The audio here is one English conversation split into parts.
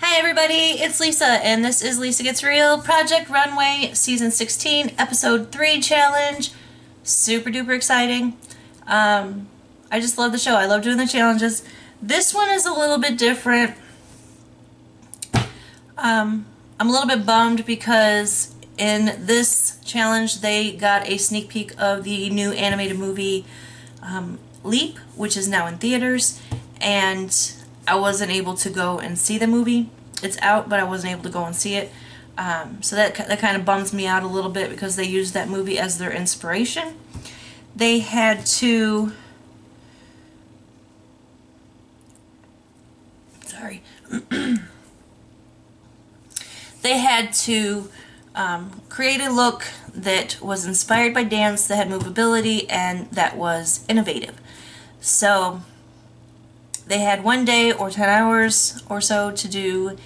Hi everybody, it's Lisa and this is Lisa Gets Real Project Runway Season 16 Episode 3 Challenge. Super duper exciting. Um, I just love the show. I love doing the challenges. This one is a little bit different. Um, I'm a little bit bummed because in this challenge they got a sneak peek of the new animated movie um, Leap, which is now in theaters, and I wasn't able to go and see the movie. It's out, but I wasn't able to go and see it. Um, so that, that kind of bums me out a little bit because they used that movie as their inspiration. They had to... Sorry. they had to um, create a look that was inspired by dance, that had movability, and that was innovative. So they had one day or 10 hours or so to do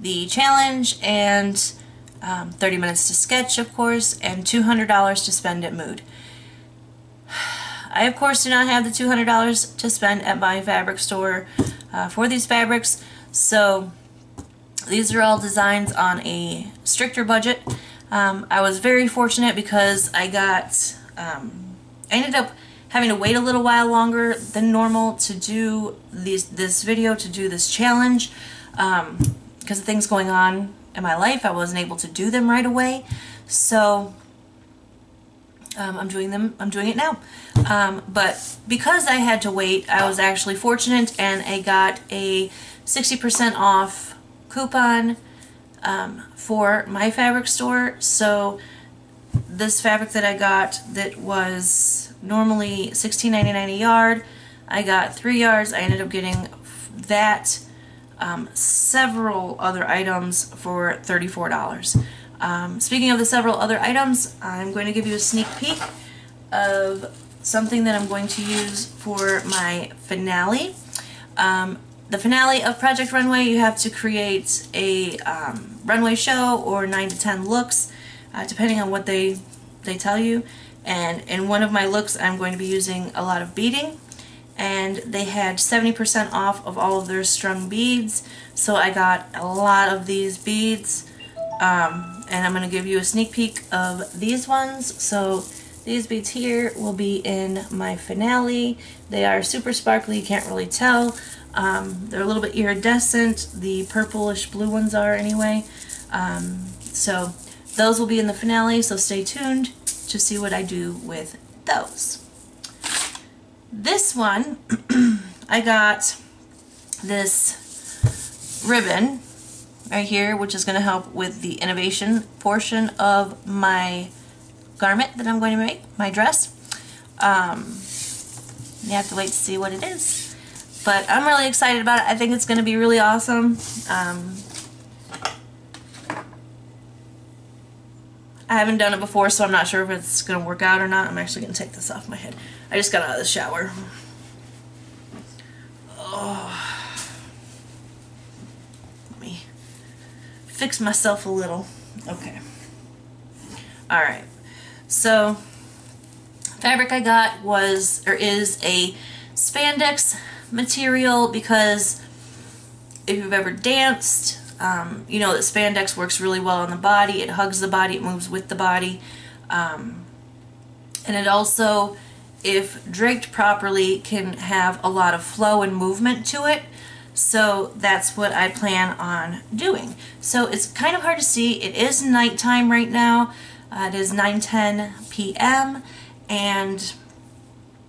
the challenge and um, 30 minutes to sketch, of course, and $200 to spend at Mood. I, of course, do not have the $200 to spend at my fabric store uh, for these fabrics, so these are all designs on a stricter budget. Um, I was very fortunate because I got, um, I ended up having to wait a little while longer than normal to do these, this video, to do this challenge. Um, because of things going on in my life, I wasn't able to do them right away. So um, I'm doing them, I'm doing it now. Um, but because I had to wait, I was actually fortunate and I got a 60% off coupon um, for my fabric store. So this fabric that I got that was normally $16.99 a yard, I got three yards. I ended up getting that, um, several other items for $34. Um, speaking of the several other items, I'm going to give you a sneak peek of something that I'm going to use for my finale. Um, the finale of Project Runway, you have to create a um, runway show or 9 to 10 looks, uh, depending on what they, they tell you. And in one of my looks, I'm going to be using a lot of beading. And they had 70% off of all of their strung beads. So I got a lot of these beads. Um, and I'm going to give you a sneak peek of these ones. So these beads here will be in my finale. They are super sparkly, you can't really tell. Um, they're a little bit iridescent. The purplish blue ones are anyway. Um, so those will be in the finale, so stay tuned to see what I do with those. This one, I got this ribbon right here, which is going to help with the innovation portion of my garment that I'm going to make, my dress. Um, you have to wait to see what it is. But I'm really excited about it. I think it's going to be really awesome. Um, I haven't done it before, so I'm not sure if it's going to work out or not. I'm actually going to take this off my head. I just got out of the shower. Oh. Let me fix myself a little. Okay. Alright. So, fabric I got was, or is a spandex material because if you've ever danced, um, you know that spandex works really well on the body. It hugs the body, it moves with the body. Um, and it also, if draped properly, can have a lot of flow and movement to it. So that's what I plan on doing. So it's kind of hard to see. It is nighttime right now. Uh, it is 9.10 p.m. and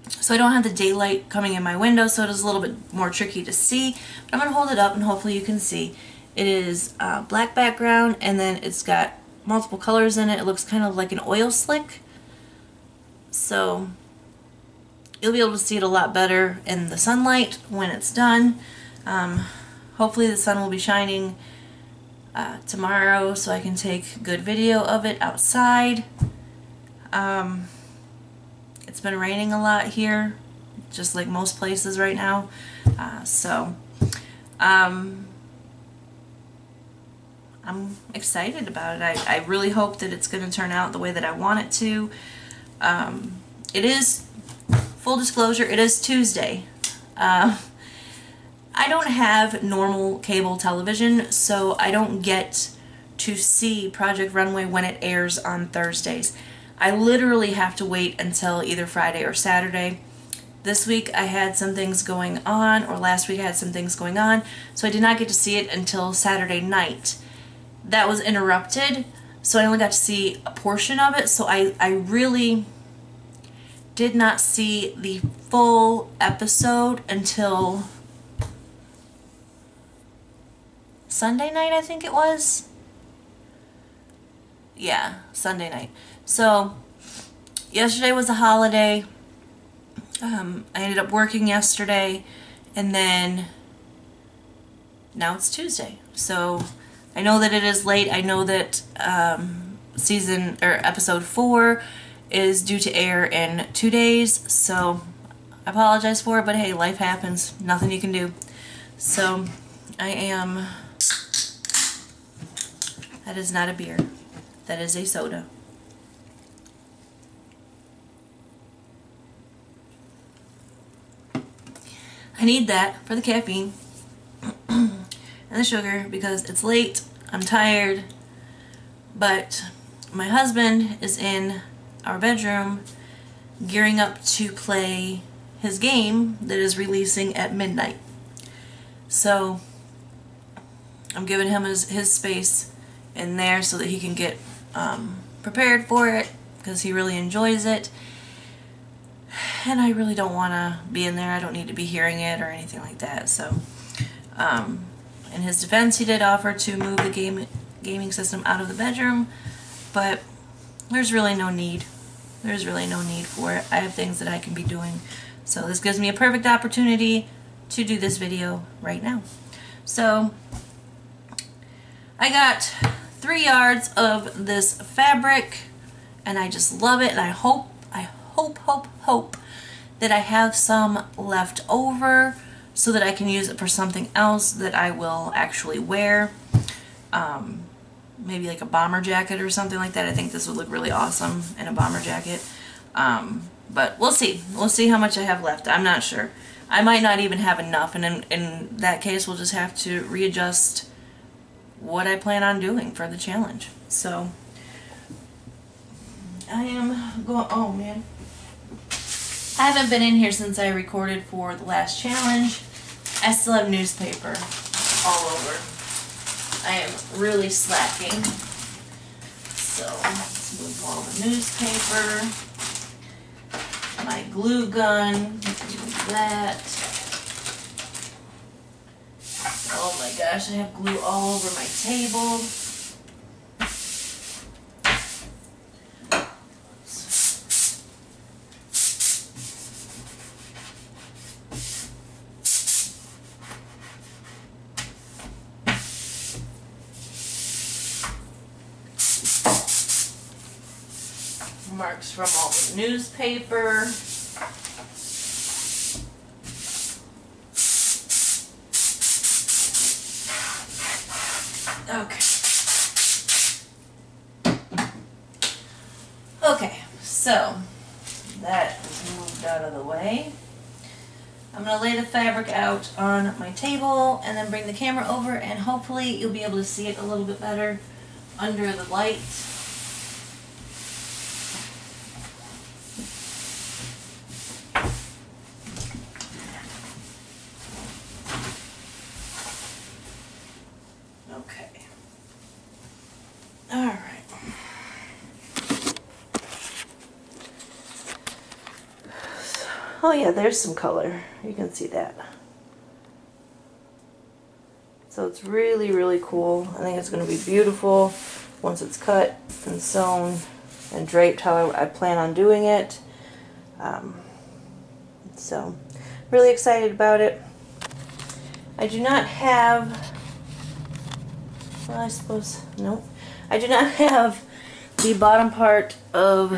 so I don't have the daylight coming in my window, so it is a little bit more tricky to see. But I'm going to hold it up and hopefully you can see. It is uh, black background and then it's got multiple colors in it. It looks kind of like an oil slick. So you'll be able to see it a lot better in the sunlight when it's done. Um, hopefully the sun will be shining uh, tomorrow so I can take good video of it outside. Um, it's been raining a lot here, just like most places right now. Uh, so, um, I'm excited about it. I, I really hope that it's going to turn out the way that I want it to. Um, it is, full disclosure, it is Tuesday. Uh, I don't have normal cable television, so I don't get to see Project Runway when it airs on Thursdays. I literally have to wait until either Friday or Saturday. This week I had some things going on, or last week I had some things going on, so I did not get to see it until Saturday night. That was interrupted, so I only got to see a portion of it, so I, I really did not see the full episode until Sunday night, I think it was. Yeah, Sunday night. So, yesterday was a holiday. Um, I ended up working yesterday, and then now it's Tuesday. So, I know that it is late. I know that um, season or episode four is due to air in two days. So, I apologize for it, but hey, life happens. Nothing you can do. So, I am that is not a beer. That is a soda. I need that for the caffeine and the sugar because it's late, I'm tired, but my husband is in our bedroom gearing up to play his game that is releasing at midnight. So I'm giving him his, his space in there so that he can get um, prepared for it because he really enjoys it. And I really don't want to be in there. I don't need to be hearing it or anything like that. So, um, in his defense, he did offer to move the game gaming system out of the bedroom, but there's really no need. There's really no need for it. I have things that I can be doing. So this gives me a perfect opportunity to do this video right now. So I got three yards of this fabric and I just love it and I hope, I hope, hope, hope that I have some left over so that I can use it for something else that I will actually wear. Um, maybe like a bomber jacket or something like that. I think this would look really awesome in a bomber jacket. Um, but we'll see. We'll see how much I have left. I'm not sure. I might not even have enough and in, in that case we'll just have to readjust what I plan on doing for the challenge. So I am going, oh man. I haven't been in here since I recorded for the last challenge. I still have newspaper all over. I am really slacking. So let's move all the newspaper. My glue gun, that. Oh my gosh, I have glue all over my table. From all the newspaper. Okay. Okay, so that is moved out of the way. I'm going to lay the fabric out on my table and then bring the camera over and hopefully you'll be able to see it a little bit better under the light. Okay. All right. Oh yeah, there's some color. You can see that. So it's really, really cool. I think it's going to be beautiful once it's cut and sewn and draped how I, I plan on doing it. Um, so, really excited about it. I do not have, well I suppose, nope. I do not have the bottom part of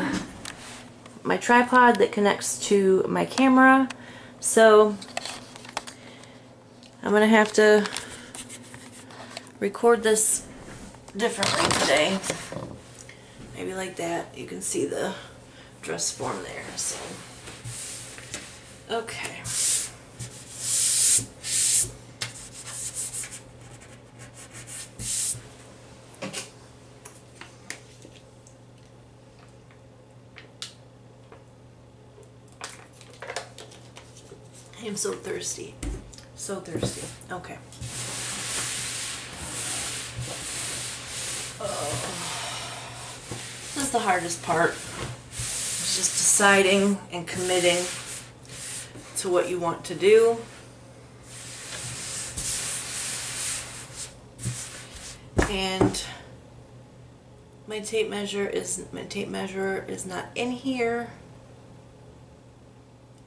my tripod that connects to my camera. So I'm to have to record this differently today. Maybe like that. You can see the dress form there. So, okay. I'm so thirsty. So thirsty. Okay. Oh. This is the hardest part. It's just deciding and committing to what you want to do. And my tape measure is my tape measure is not in here.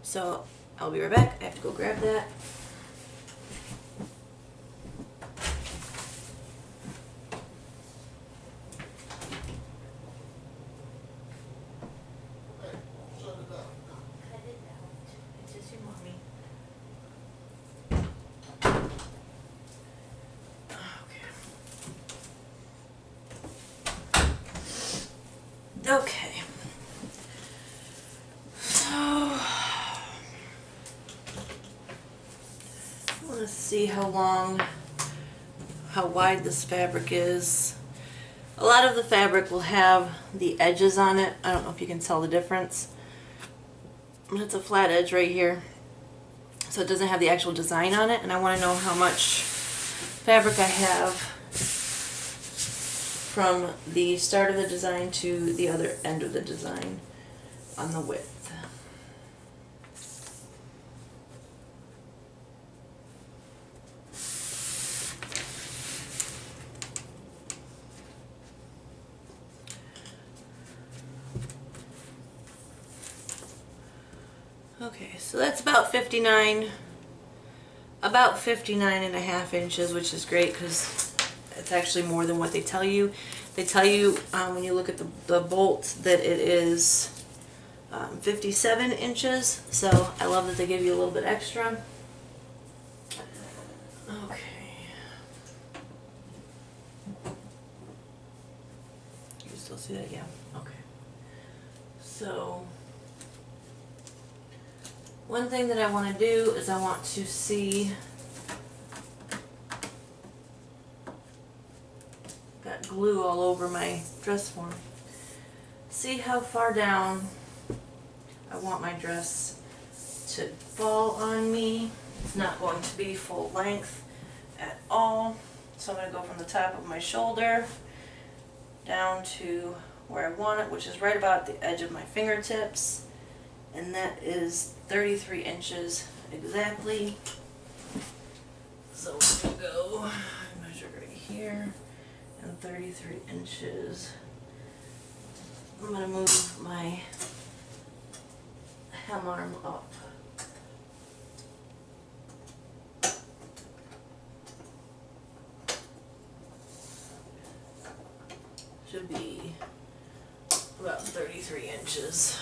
So I'll be right back. I have to go grab that. It's just your mommy. Okay. Okay. So let's see how long, how wide this fabric is. A lot of the fabric will have the edges on it. I don't know if you can tell the difference. But It's a flat edge right here. So it doesn't have the actual design on it and I want to know how much fabric I have from the start of the design to the other end of the design on the width. Okay, so that's about 59, about 59 and a half inches, which is great because it's actually more than what they tell you. They tell you um, when you look at the, the bolt that it is um, 57 inches, so I love that they give you a little bit extra. Okay. You still see that? Yeah. Okay. So, one thing that I want to do is I want to see got glue all over my dress form. See how far down I want my dress to fall on me. It's not going to be full length at all. So I'm going to go from the top of my shoulder down to where I want it, which is right about the edge of my fingertips. And that is 33 inches exactly. So to go measure right here and 33 inches. I'm going to move my hem arm up. Should be about 33 inches.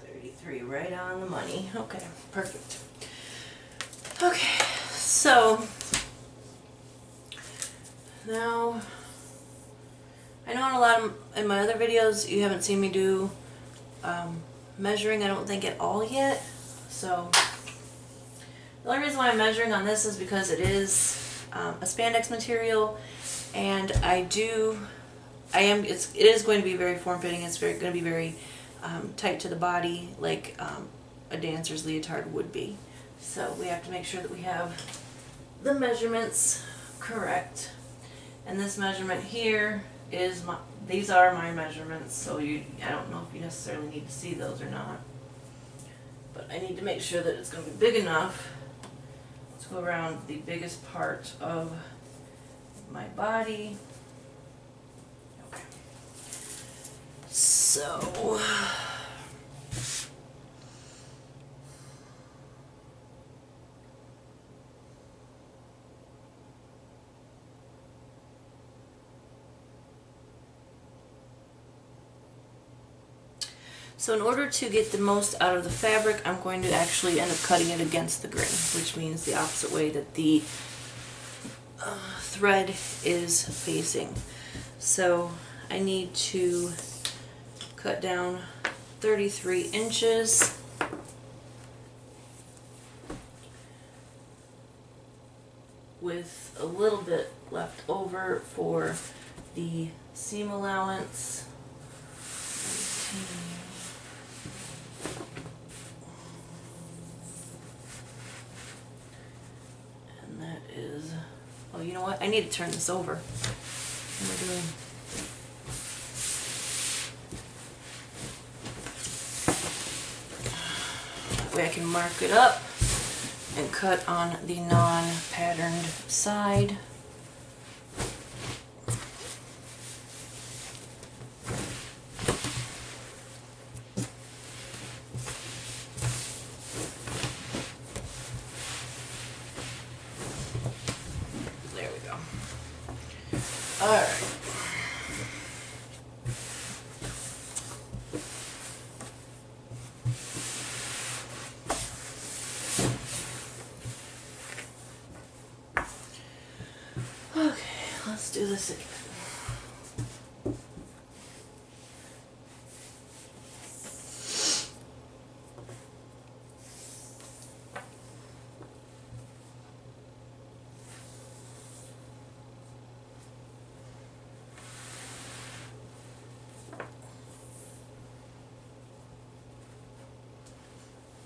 Thirty-three, right on the money. Okay, perfect. Okay, so now I know in a lot of in my other videos you haven't seen me do um, measuring. I don't think at all yet. So the only reason why I'm measuring on this is because it is um, a spandex material, and I do I am it's it is going to be very form fitting. It's very going to be very um, tight to the body, like um, a dancer's leotard would be. So we have to make sure that we have the measurements correct. And this measurement here is my, these are my measurements, so you, I don't know if you necessarily need to see those or not. But I need to make sure that it's going to be big enough to go around the biggest part of my body. Okay. So, So in order to get the most out of the fabric, I'm going to actually end up cutting it against the grain, which means the opposite way that the uh, thread is facing. So I need to cut down 33 inches. with a little bit left over for the seam allowance. And that is, oh, you know what? I need to turn this over. What am I doing? That way I can mark it up and cut on the non-patterned side. There we go. All right. Okay, let's do this again.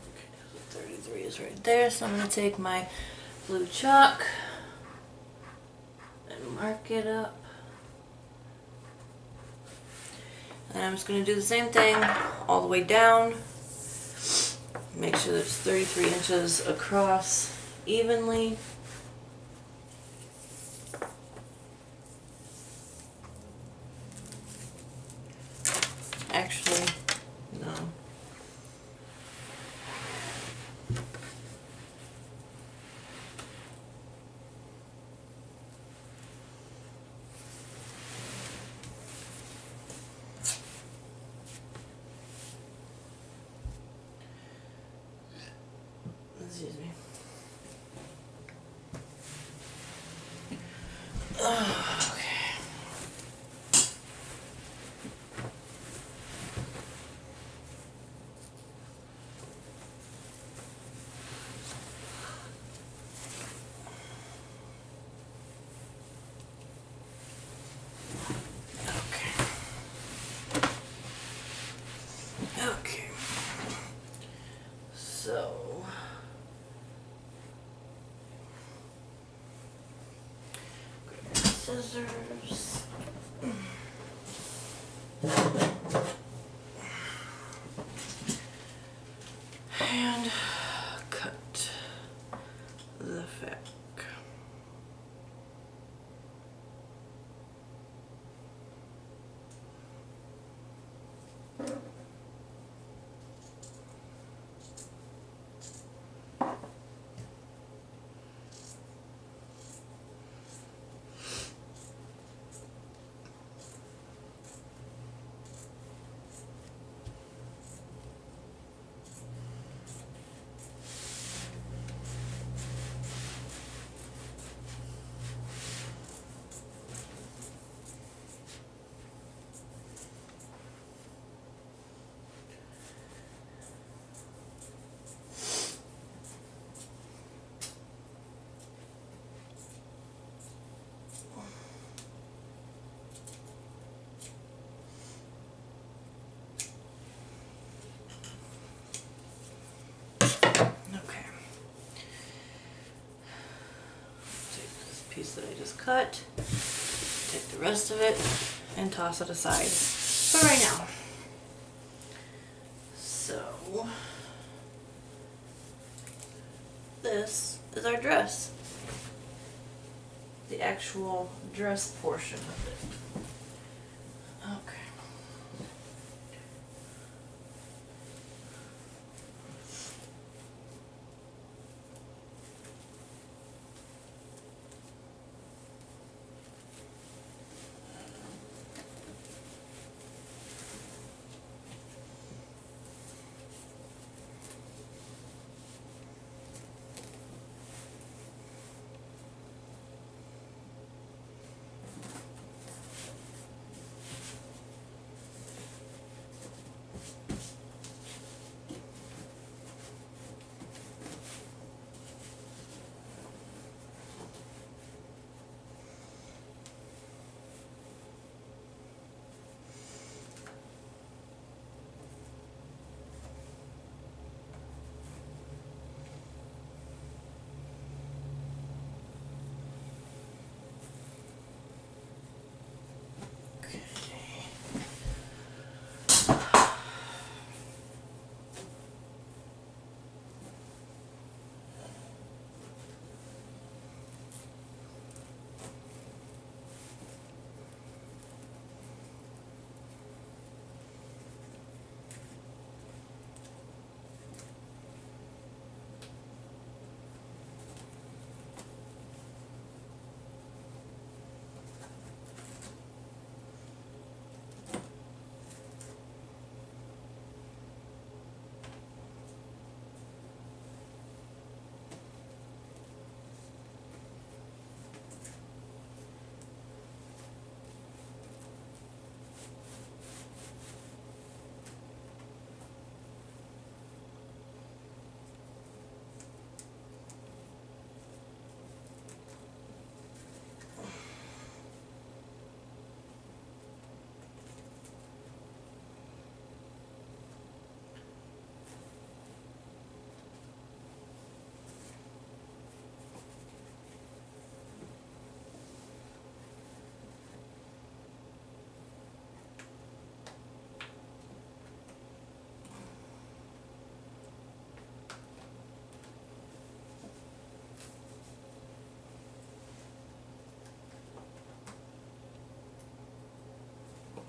Okay, so 33 is right there, so I'm going to take my blue chalk and mark it up. And I'm just going to do the same thing all the way down. Make sure that it's 33 inches across evenly. Actually, no. Excuse me. Okay. Okay. Okay. So. grab Scissors. And cut the fabric. Okay. Take this piece that I just cut, take the rest of it, and toss it aside for right now.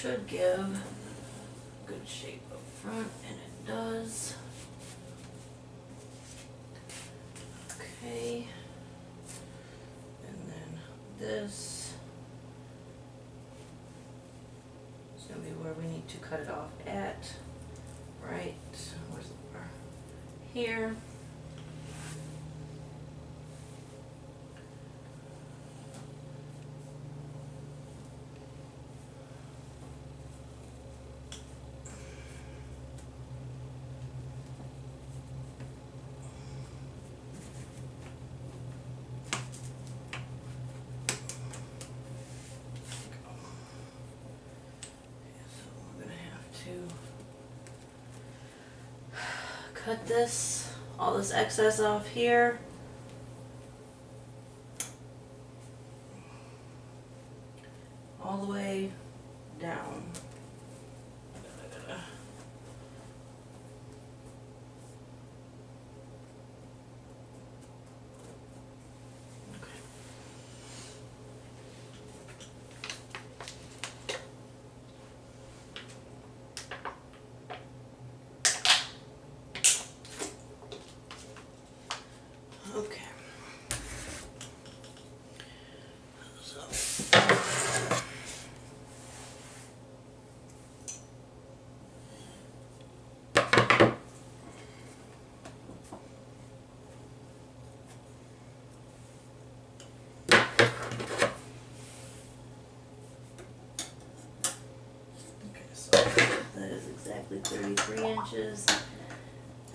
should give good shape up front and it does. Okay. And then this is gonna be where we need to cut it off at, right, where's the bar? Here. So we're gonna have cut this, all this excess off here. All the way down. Okay. Okay. So. Okay, so that is exactly thirty-three inches.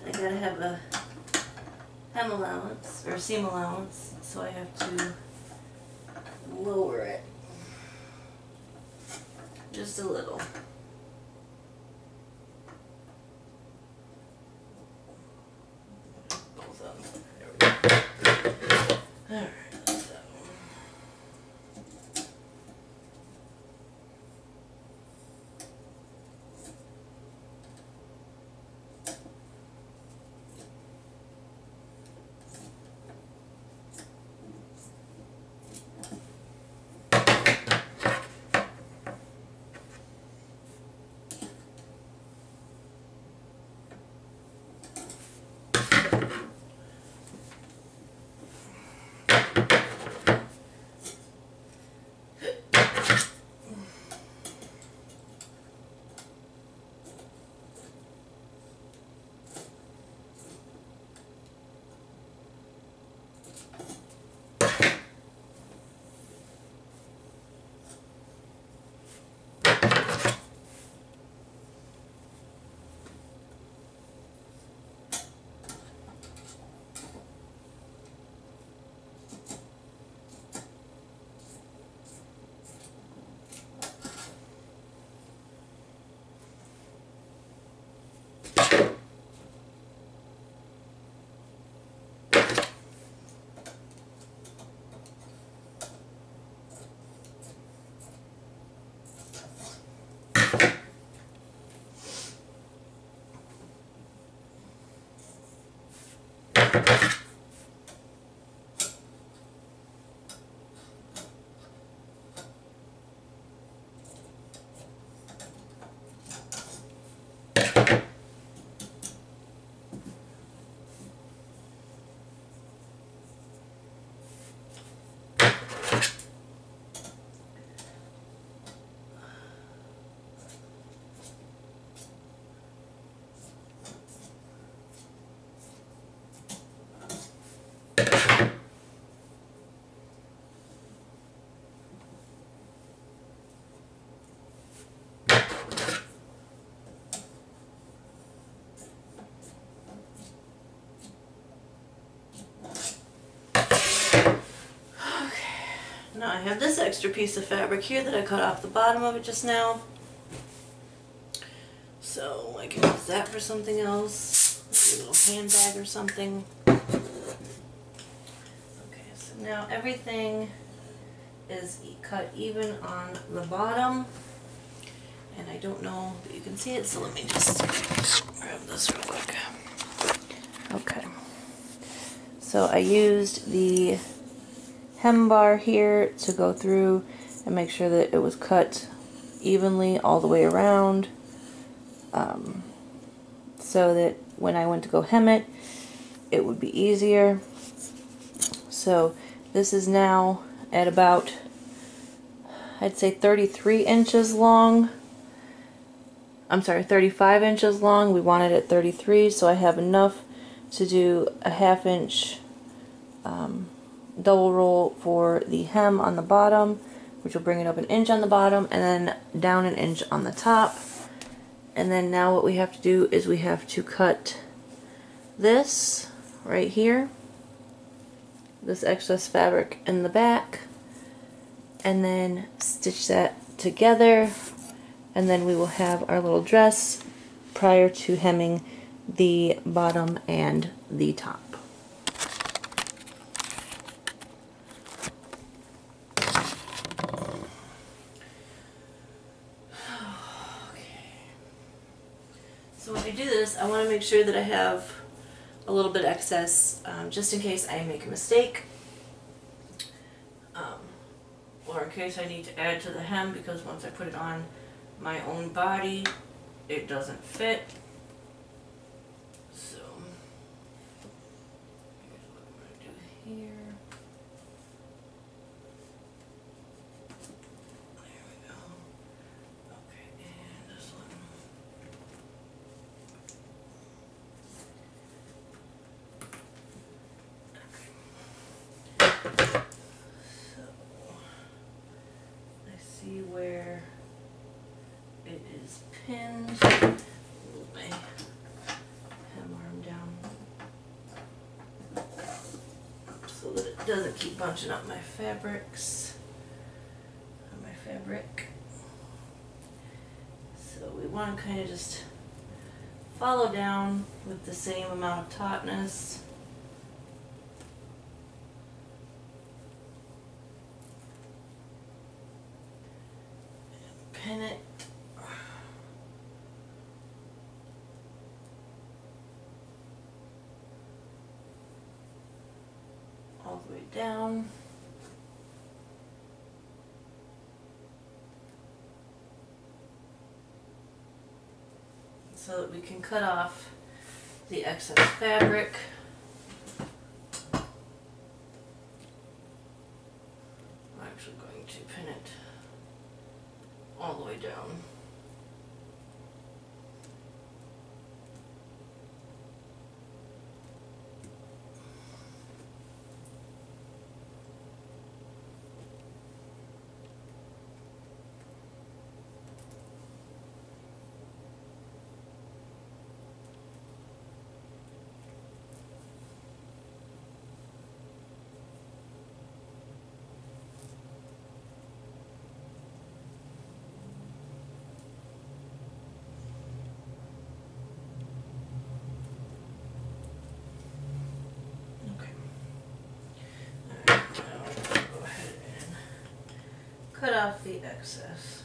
I gotta have a hem allowance or seam allowance, so I have to Now I have this extra piece of fabric here that I cut off the bottom of it just now. So I can use that for something else, maybe a little handbag or something. Okay, so now everything is cut even on the bottom. And I don't know that you can see it, so let me just grab this real quick. Okay. So I used the hem bar here to go through and make sure that it was cut evenly all the way around um, so that when I went to go hem it it would be easier. So this is now at about I'd say 33 inches long. I'm sorry 35 inches long. We want it at 33 so I have enough to do a half inch um, double roll for the hem on the bottom, which will bring it up an inch on the bottom and then down an inch on the top. And then now what we have to do is we have to cut this right here, this excess fabric in the back, and then stitch that together and then we will have our little dress prior to hemming the bottom and the top. Do this, I want to make sure that I have a little bit excess, um, just in case I make a mistake. Um, or in case I need to add to the hem, because once I put it on my own body, it doesn't fit. So, here's what I'm going to do here. There we go. Okay, and this one. So I see where it is pinned. Move my hem arm down so that it doesn't keep bunching up my fabrics my fabric. So we want to kind of just follow down with the same amount of tautness. pin it. All the way down. So that we can cut off the excess fabric. I'm actually going to pin it all the way down. Okay. Alright, now I'll go ahead and off the excess.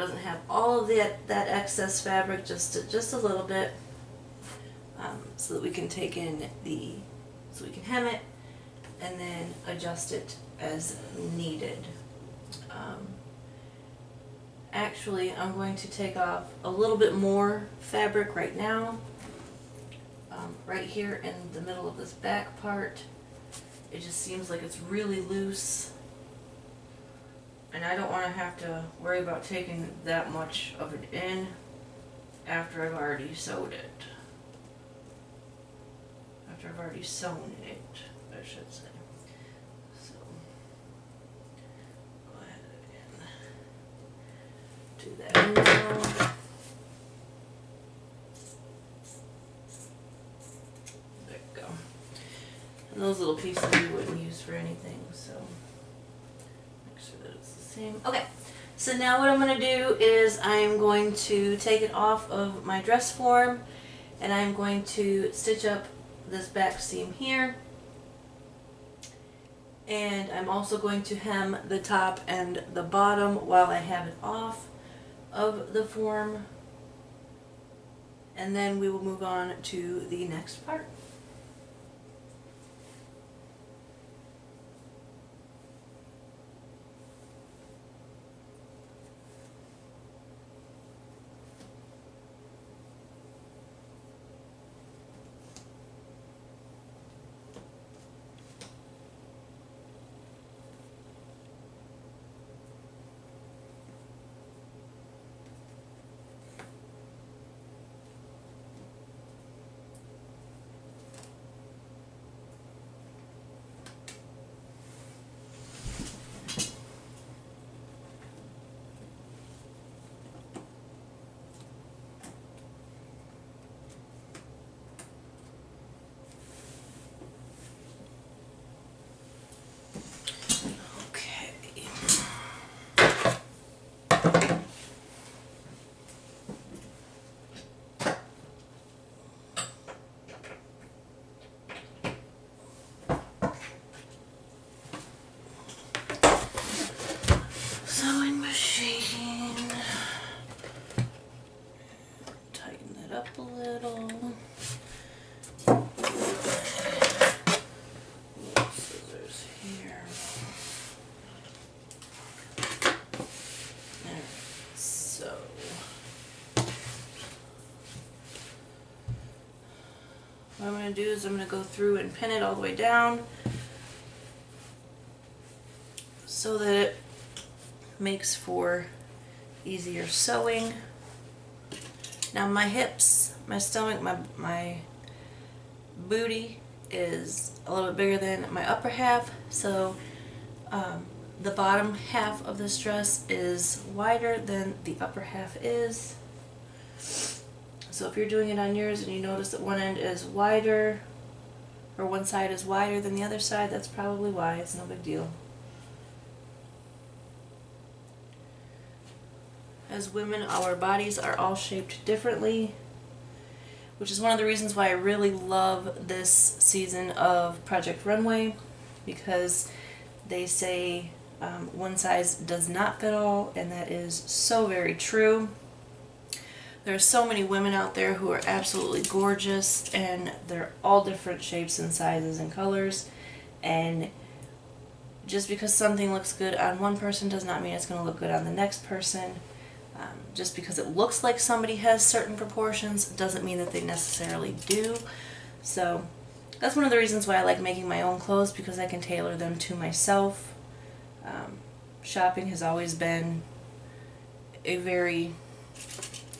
Doesn't have all of that, that excess fabric, just a, just a little bit, um, so that we can take in the, so we can hem it and then adjust it as needed. Um, actually, I'm going to take off a little bit more fabric right now, um, right here in the middle of this back part. It just seems like it's really loose. And I don't want to have to worry about taking that much of it in after I've already sewed it. After I've already sewn it, I should say. So, go ahead and do that now. There you go. And those little pieces we wouldn't use for anything, so make sure that it's same. Okay, so now what I'm going to do is I'm going to take it off of my dress form and I'm going to stitch up this back seam here. And I'm also going to hem the top and the bottom while I have it off of the form. And then we will move on to the next part. Okay. Sewing machine. Tighten it up a little. Scissors here. So. What I'm going to do is I'm going to go through and pin it all the way down so that it makes for easier sewing. Now my hips, my stomach, my, my booty is a little bit bigger than my upper half, so um, the bottom half of this dress is wider than the upper half is. So if you're doing it on yours and you notice that one end is wider, or one side is wider than the other side, that's probably why. It's no big deal. As women, our bodies are all shaped differently, which is one of the reasons why I really love this season of Project Runway, because they say um, one size does not fit all, and that is so very true. There are so many women out there who are absolutely gorgeous, and they're all different shapes and sizes and colors, and just because something looks good on one person does not mean it's going to look good on the next person. Um, just because it looks like somebody has certain proportions doesn't mean that they necessarily do. So that's one of the reasons why I like making my own clothes because I can tailor them to myself. Um, shopping has always been a very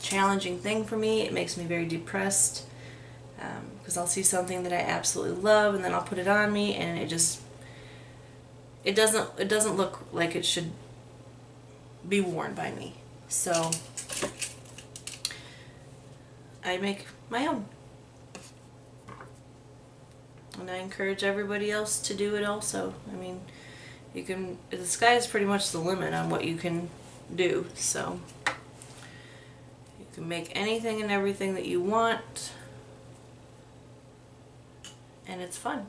challenging thing for me. It makes me very depressed because um, I'll see something that I absolutely love and then I'll put it on me and it just it doesn't it doesn't look like it should be worn by me. So I make my own. And I encourage everybody else to do it also. I mean, you can, the sky is pretty much the limit on what you can do, so you can make anything and everything that you want, and it's fun.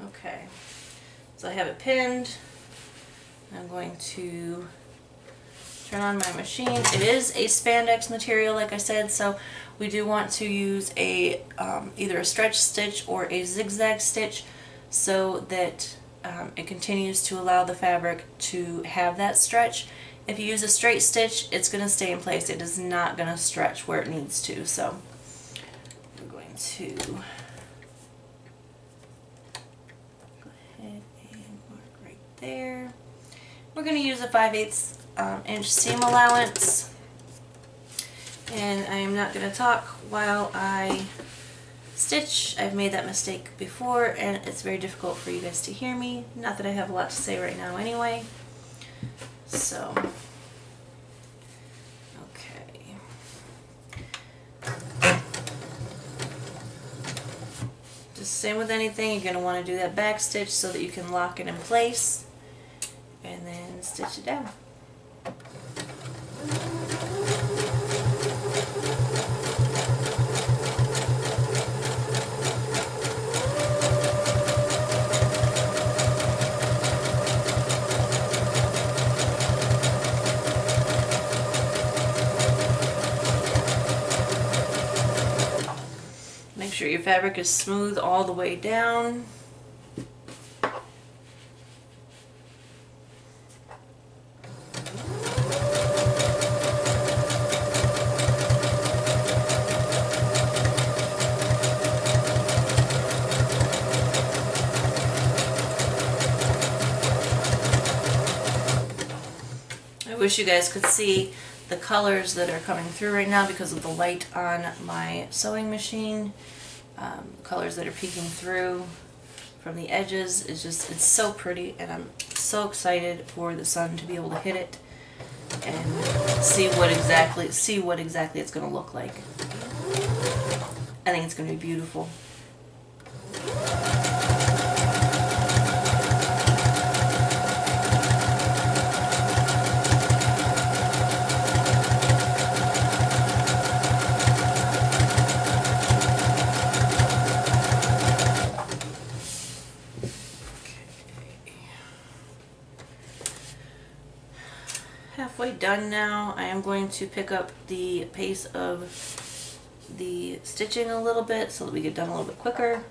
Okay, so I have it pinned. I'm going to turn on my machine. It is a spandex material, like I said, so we do want to use a um, either a stretch stitch or a zigzag stitch so that um, it continues to allow the fabric to have that stretch. If you use a straight stitch, it's going to stay in place. It is not going to stretch where it needs to. So I'm going to go ahead and right there. We're going to use a 5 8 um, inch seam allowance. And I am not going to talk while I stitch. I've made that mistake before and it's very difficult for you guys to hear me. Not that I have a lot to say right now anyway. So, okay. Just same with anything, you're going to want to do that back stitch so that you can lock it in place and then stitch it down. Make sure your fabric is smooth all the way down. I wish you guys could see the colors that are coming through right now because of the light on my sewing machine. Um, colors that are peeking through from the edges is just, it's so pretty and I'm so excited for the sun to be able to hit it and see what exactly, see what exactly it's going to look like. I think it's going to be beautiful. halfway done now. I am going to pick up the pace of the stitching a little bit so that we get done a little bit quicker.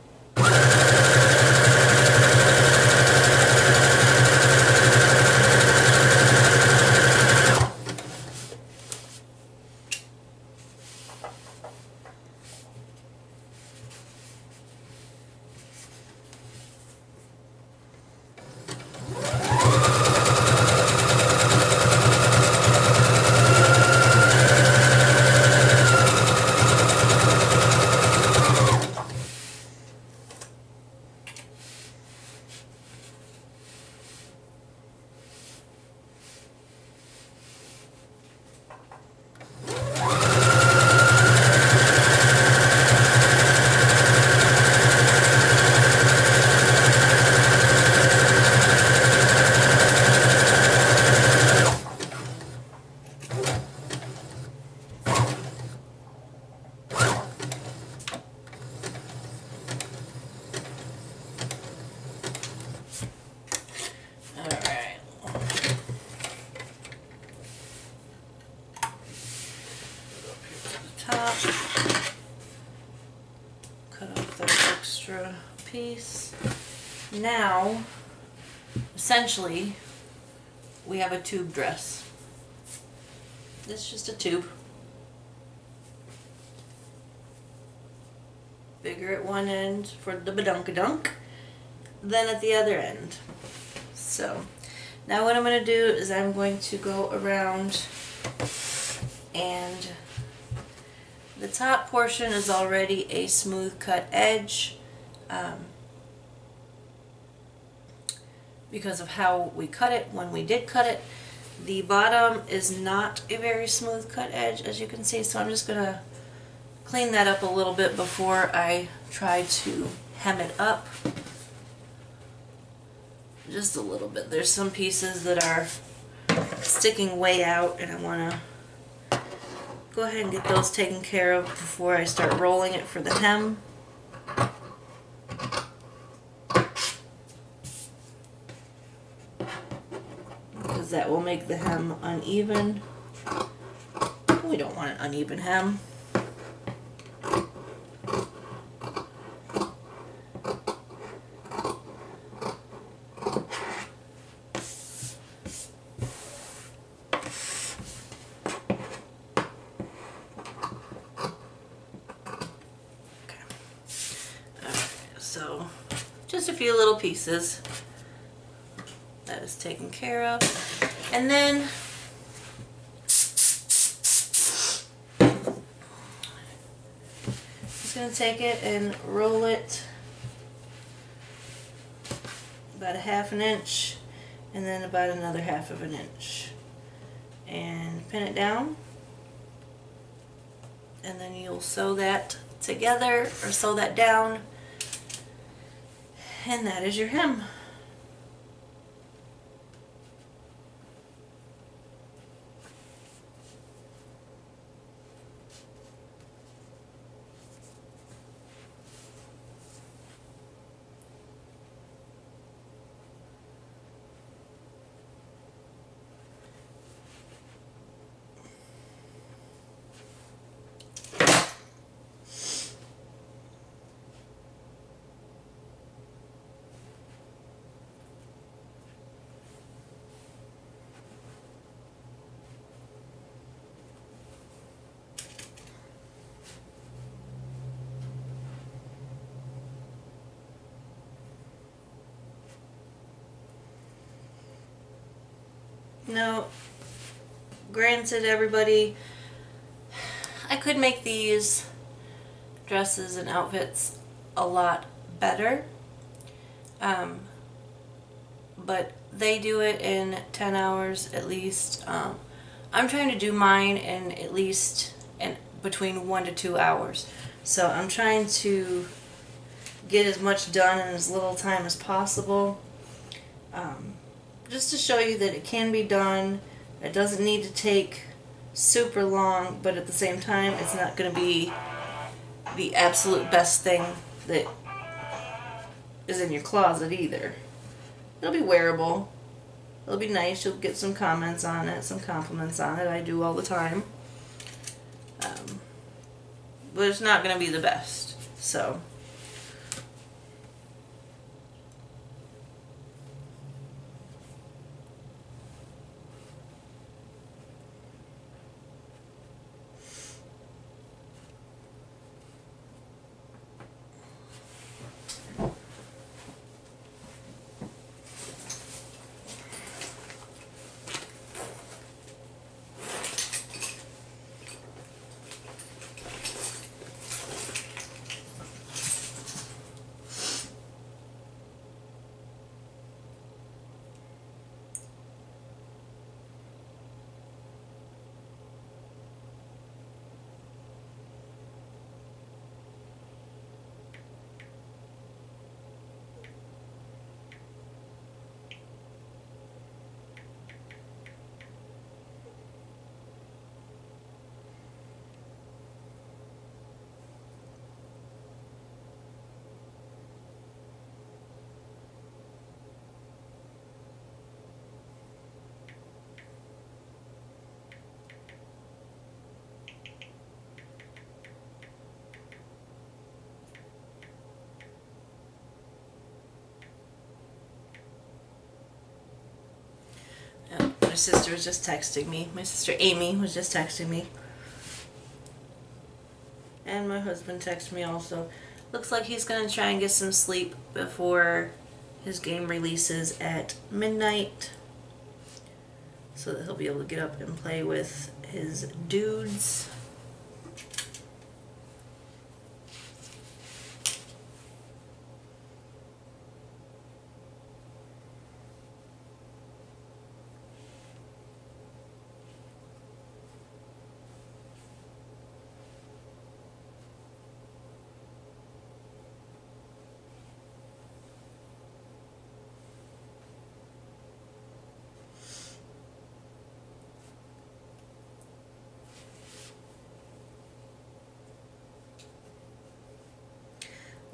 Alright. Top. Cut off that extra piece. Now, essentially, we have a tube dress. It's just a tube. Bigger at one end for the badunkadunk than at the other end. So now what I'm going to do is I'm going to go around and the top portion is already a smooth cut edge um, because of how we cut it when we did cut it. The bottom is not a very smooth cut edge as you can see so I'm just going to clean that up a little bit before I try to hem it up just a little bit. There's some pieces that are sticking way out and I want to go ahead and get those taken care of before I start rolling it for the hem. That will make the hem uneven. We don't want an uneven hem. So just a few little pieces. Taken care of. And then just going to take it and roll it about a half an inch and then about another half of an inch and pin it down and then you'll sew that together or sew that down and that is your hem. Now, granted, everybody, I could make these dresses and outfits a lot better. Um, but they do it in 10 hours at least. Um, I'm trying to do mine in at least in between one to two hours. So I'm trying to get as much done in as little time as possible. Just to show you that it can be done. It doesn't need to take super long, but at the same time, it's not going to be the absolute best thing that is in your closet either. It'll be wearable. It'll be nice. You'll get some comments on it, some compliments on it. I do all the time. Um, but it's not going to be the best. So. My sister was just texting me. My sister Amy was just texting me. And my husband texted me also. Looks like he's going to try and get some sleep before his game releases at midnight. So that he'll be able to get up and play with his dudes.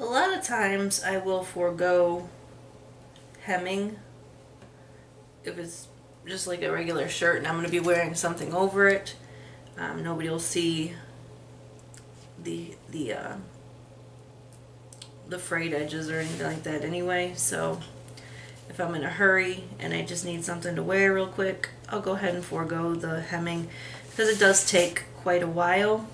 Lot of times I will forego hemming if it's just like a regular shirt, and I'm going to be wearing something over it. Um, nobody will see the the uh, the frayed edges or anything like that anyway. So if I'm in a hurry and I just need something to wear real quick, I'll go ahead and forego the hemming because it does take quite a while.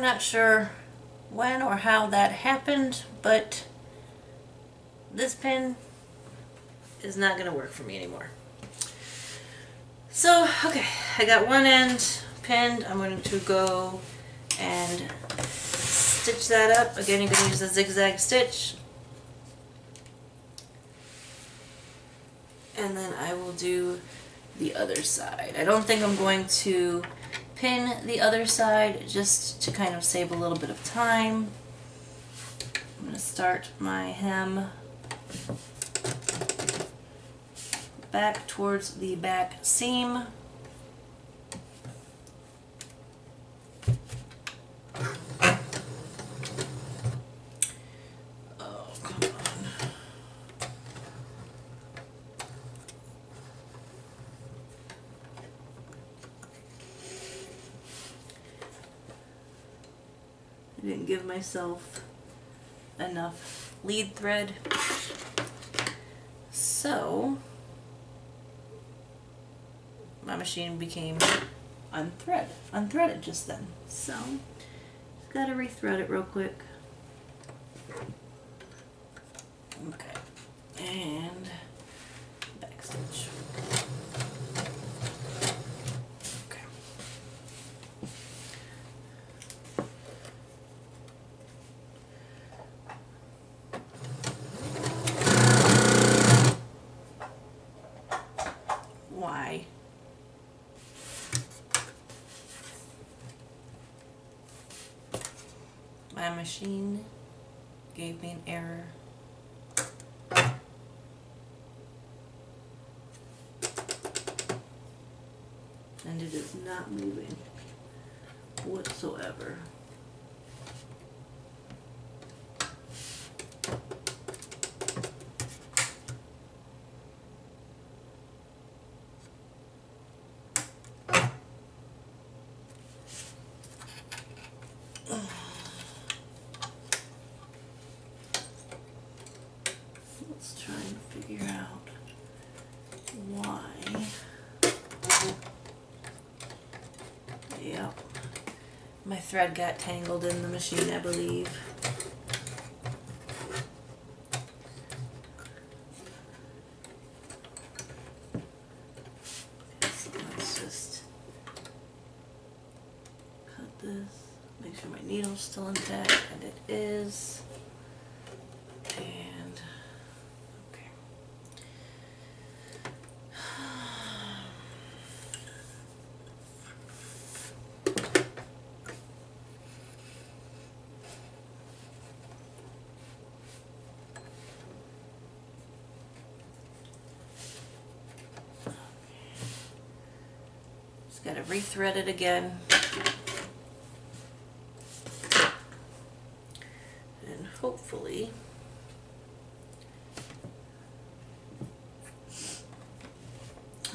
Not sure when or how that happened, but this pin is not going to work for me anymore. So, okay, I got one end pinned. I'm going to go and stitch that up. Again, going to use a zigzag stitch. And then I will do the other side. I don't think I'm going to pin the other side just to kind of save a little bit of time. I'm going to start my hem back towards the back seam. Myself enough lead thread. So, my machine became unthread, unthreaded just then. So, just gotta rethread it real quick. Okay, and backstitch. Okay. Why? My machine gave me an error. And it is not moving whatsoever. Let's try and figure out why. Yep. My thread got tangled in the machine, I believe. So let's just cut this, make sure my needle's still intact, and it is. And okay. Just gotta rethread it again. And hopefully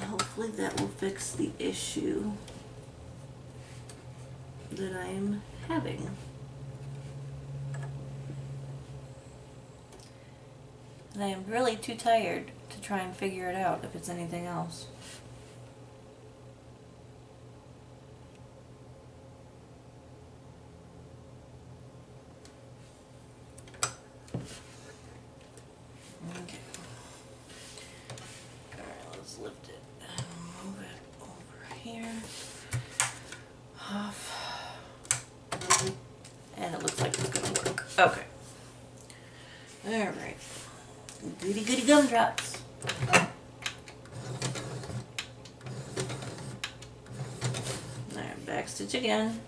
hopefully that will fix the issue that I am having. And I am really too tired to try and figure it out if it's anything else. Okay. Alright, let's lift it and move it over And it looks like it's gonna work. Okay. Alright. Goody goody gumdrops. Alright, back stitch again.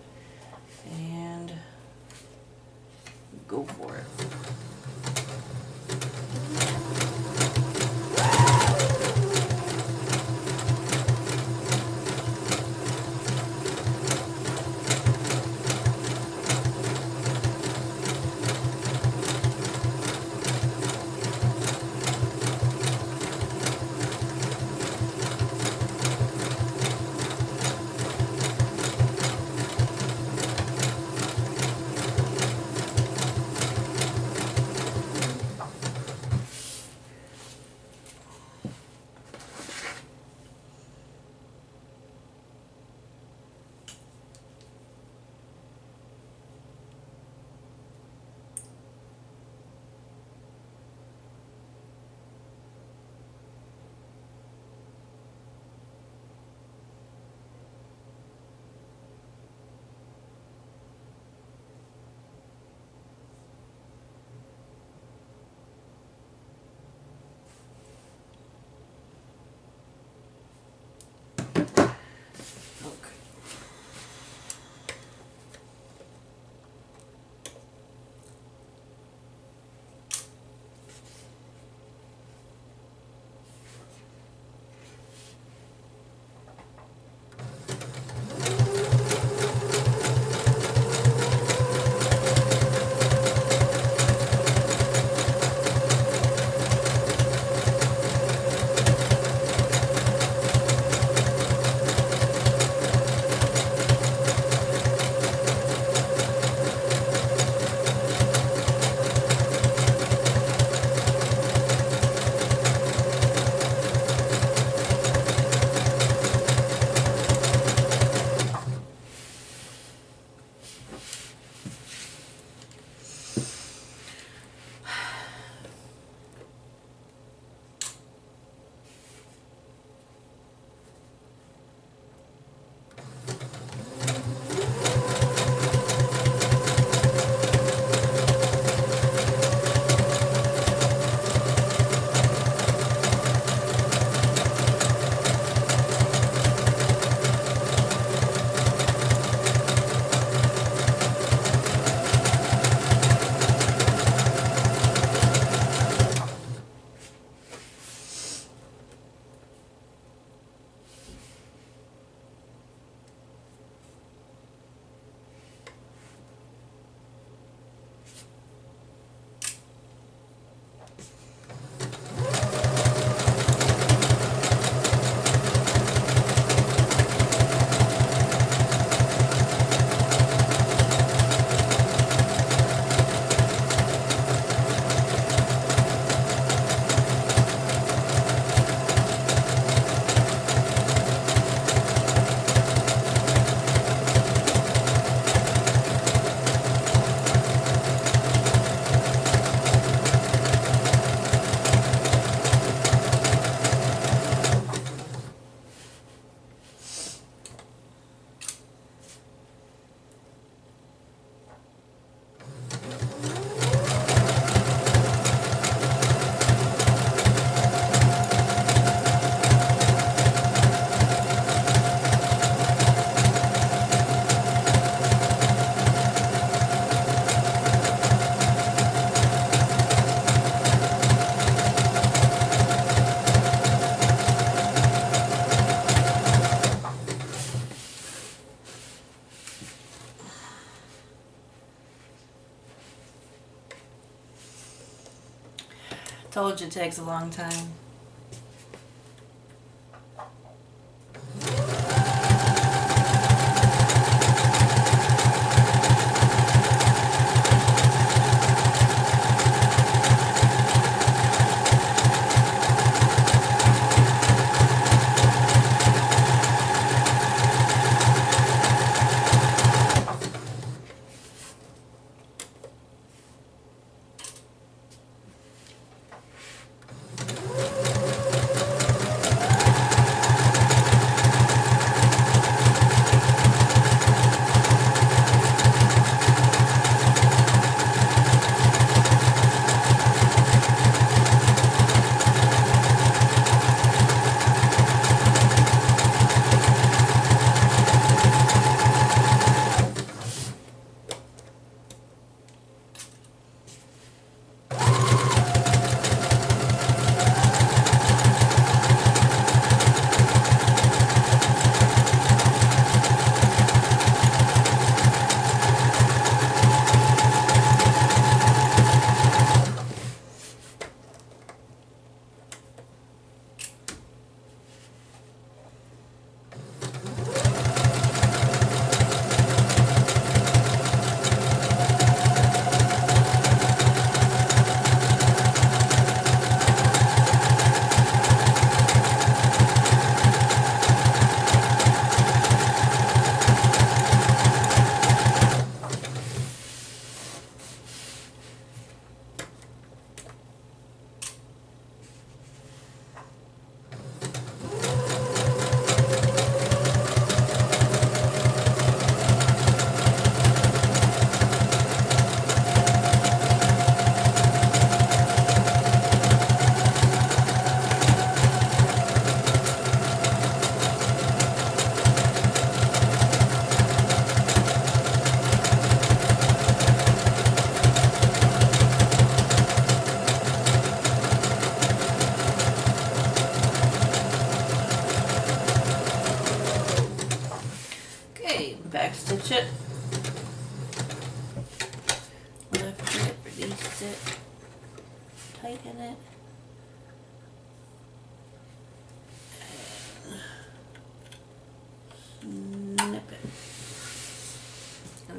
It takes a long time.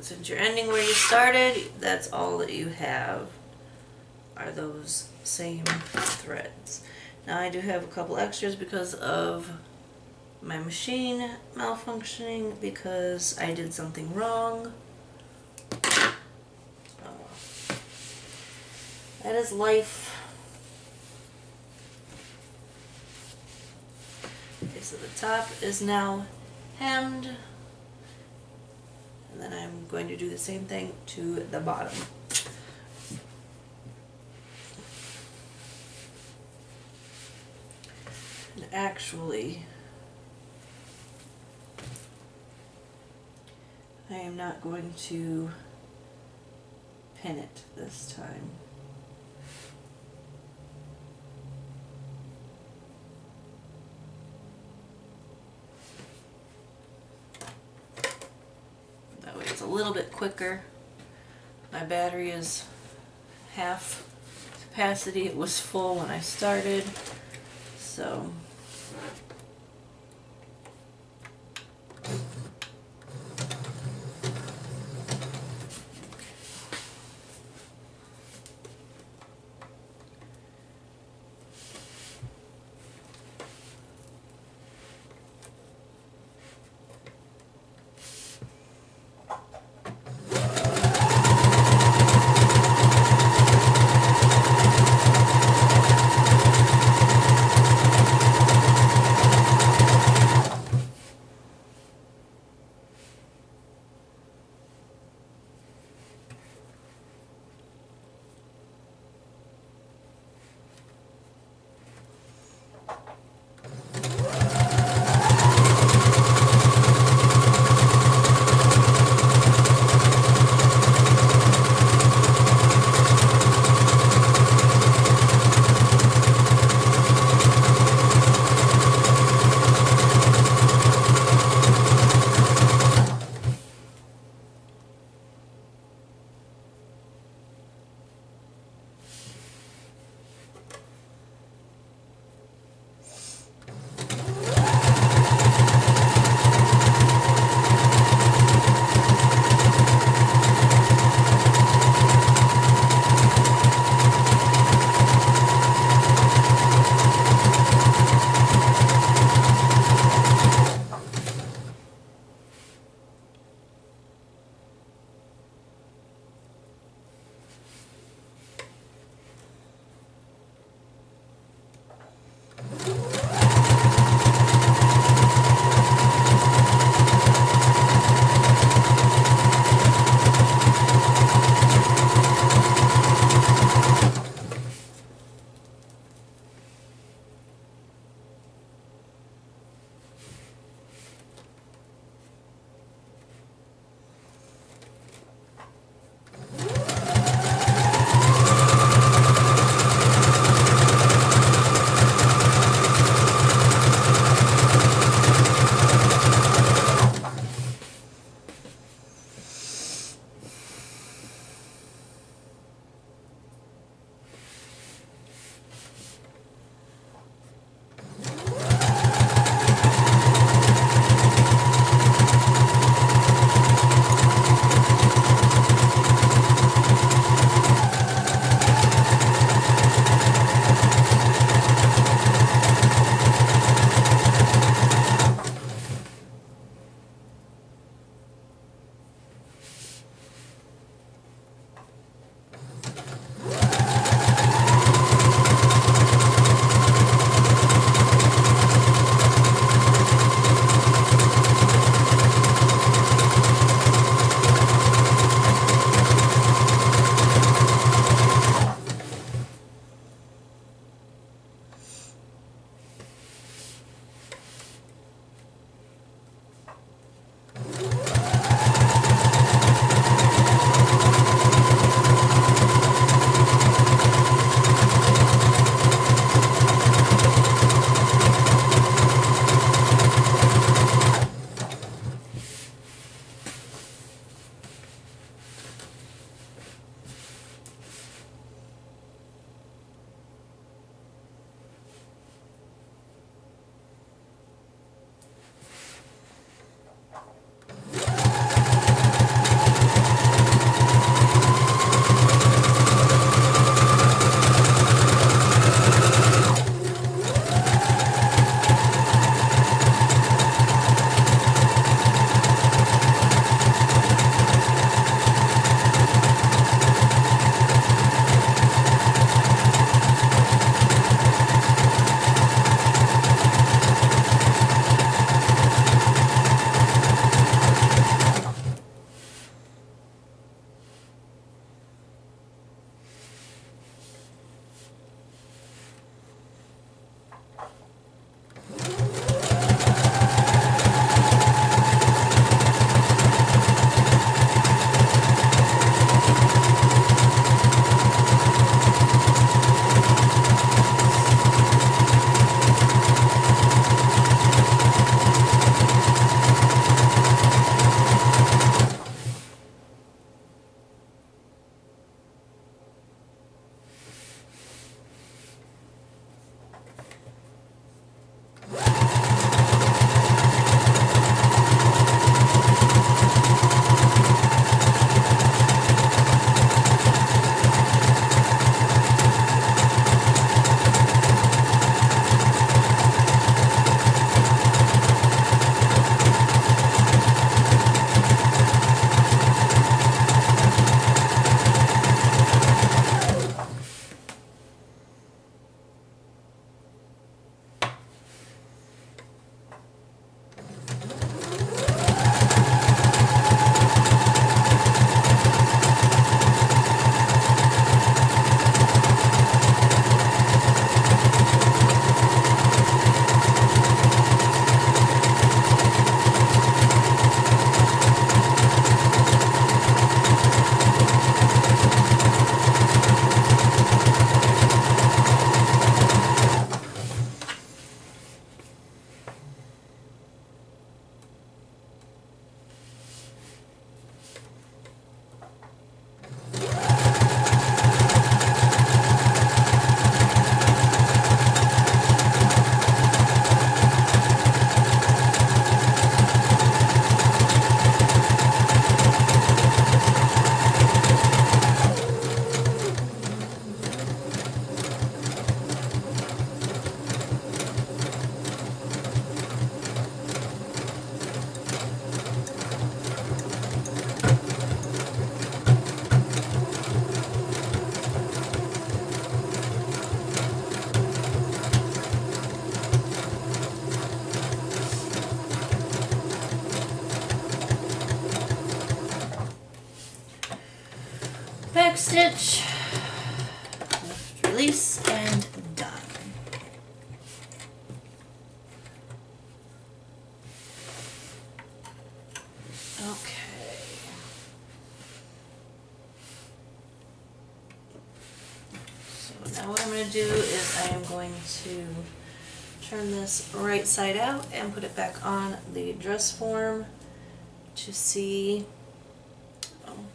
Since you're ending where you started, that's all that you have are those same threads. Now I do have a couple extras because of my machine malfunctioning because I did something wrong. Oh. That is life. Okay, so the top is now hemmed. And then I'm going to do the same thing to the bottom. And actually, I am not going to pin it this time. That way it's a little bit quicker. My battery is half capacity. It was full when I started. So turn this right side out and put it back on the dress form to see um,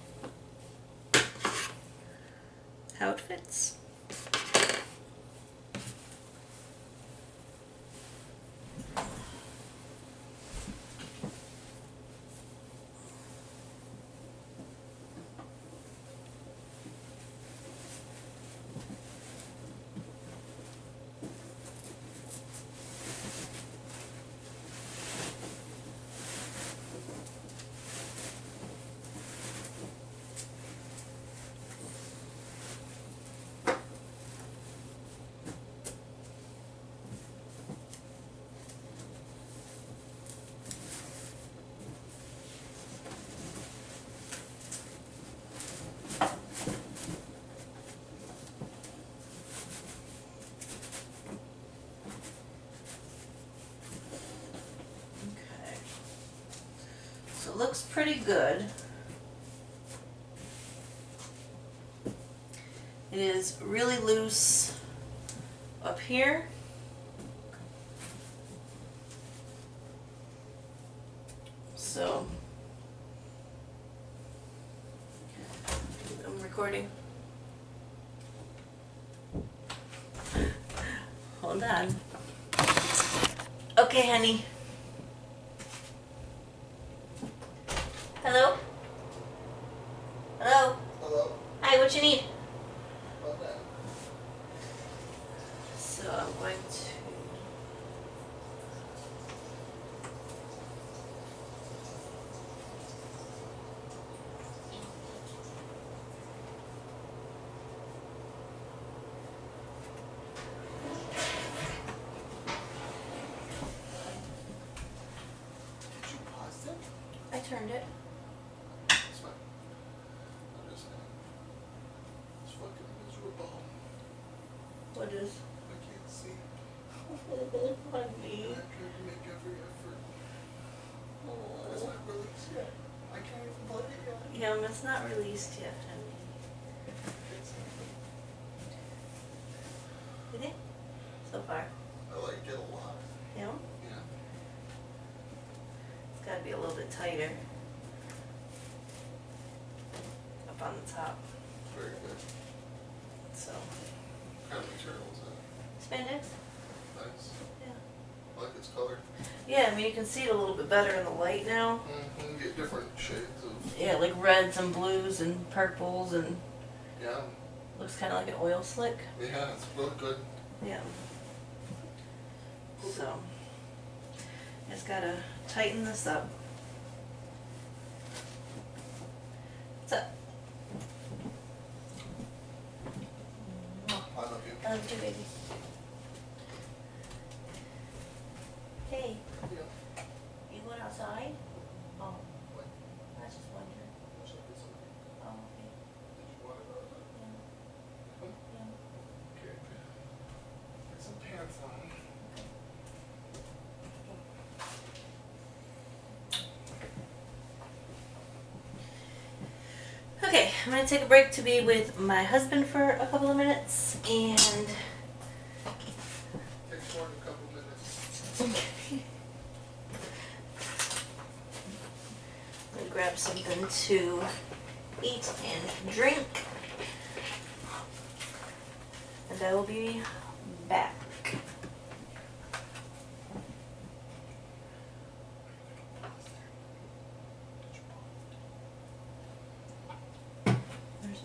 how it fits. Okay. So it looks pretty good. It is really loose up here. So I'm recording. Hold on. Okay, honey. Hello? Hello? Hello? Hi, what you need? What that? So I'm going to. Did you pause it? I turned it. It's fine. I'm just saying. It's fucking miserable. What is? I can't see. Oh, I honey. tried to make every effort. It's not released yet. I can't even play Yeah, it's not released yet. It's, Is it? So far. I like it a lot. Yeah? Yeah. It's gotta be a little bit tighter. Up on the top. Very good. So. What kind of material is that? Spandex? Nice. Yeah. I like its color. Yeah, I mean, you can see it a little bit better in the light now. Mm-hmm. Yeah, like reds and blues and purples and yeah. looks kind of like an oil slick. Yeah, it's really good. Yeah. So, just gotta tighten this up. What's up? I love you. I love you, baby. Hey, Yeah. you going outside? Oh, What? I was just wondering. Should I get some? Oh, okay. Did you want it or not? Yeah, yeah. Okay. Get some pants on. Okay, I'm gonna take a break to be with my husband for a couple of minutes and. I'm gonna grab something to eat and drink. And I will be back.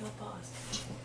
No pause.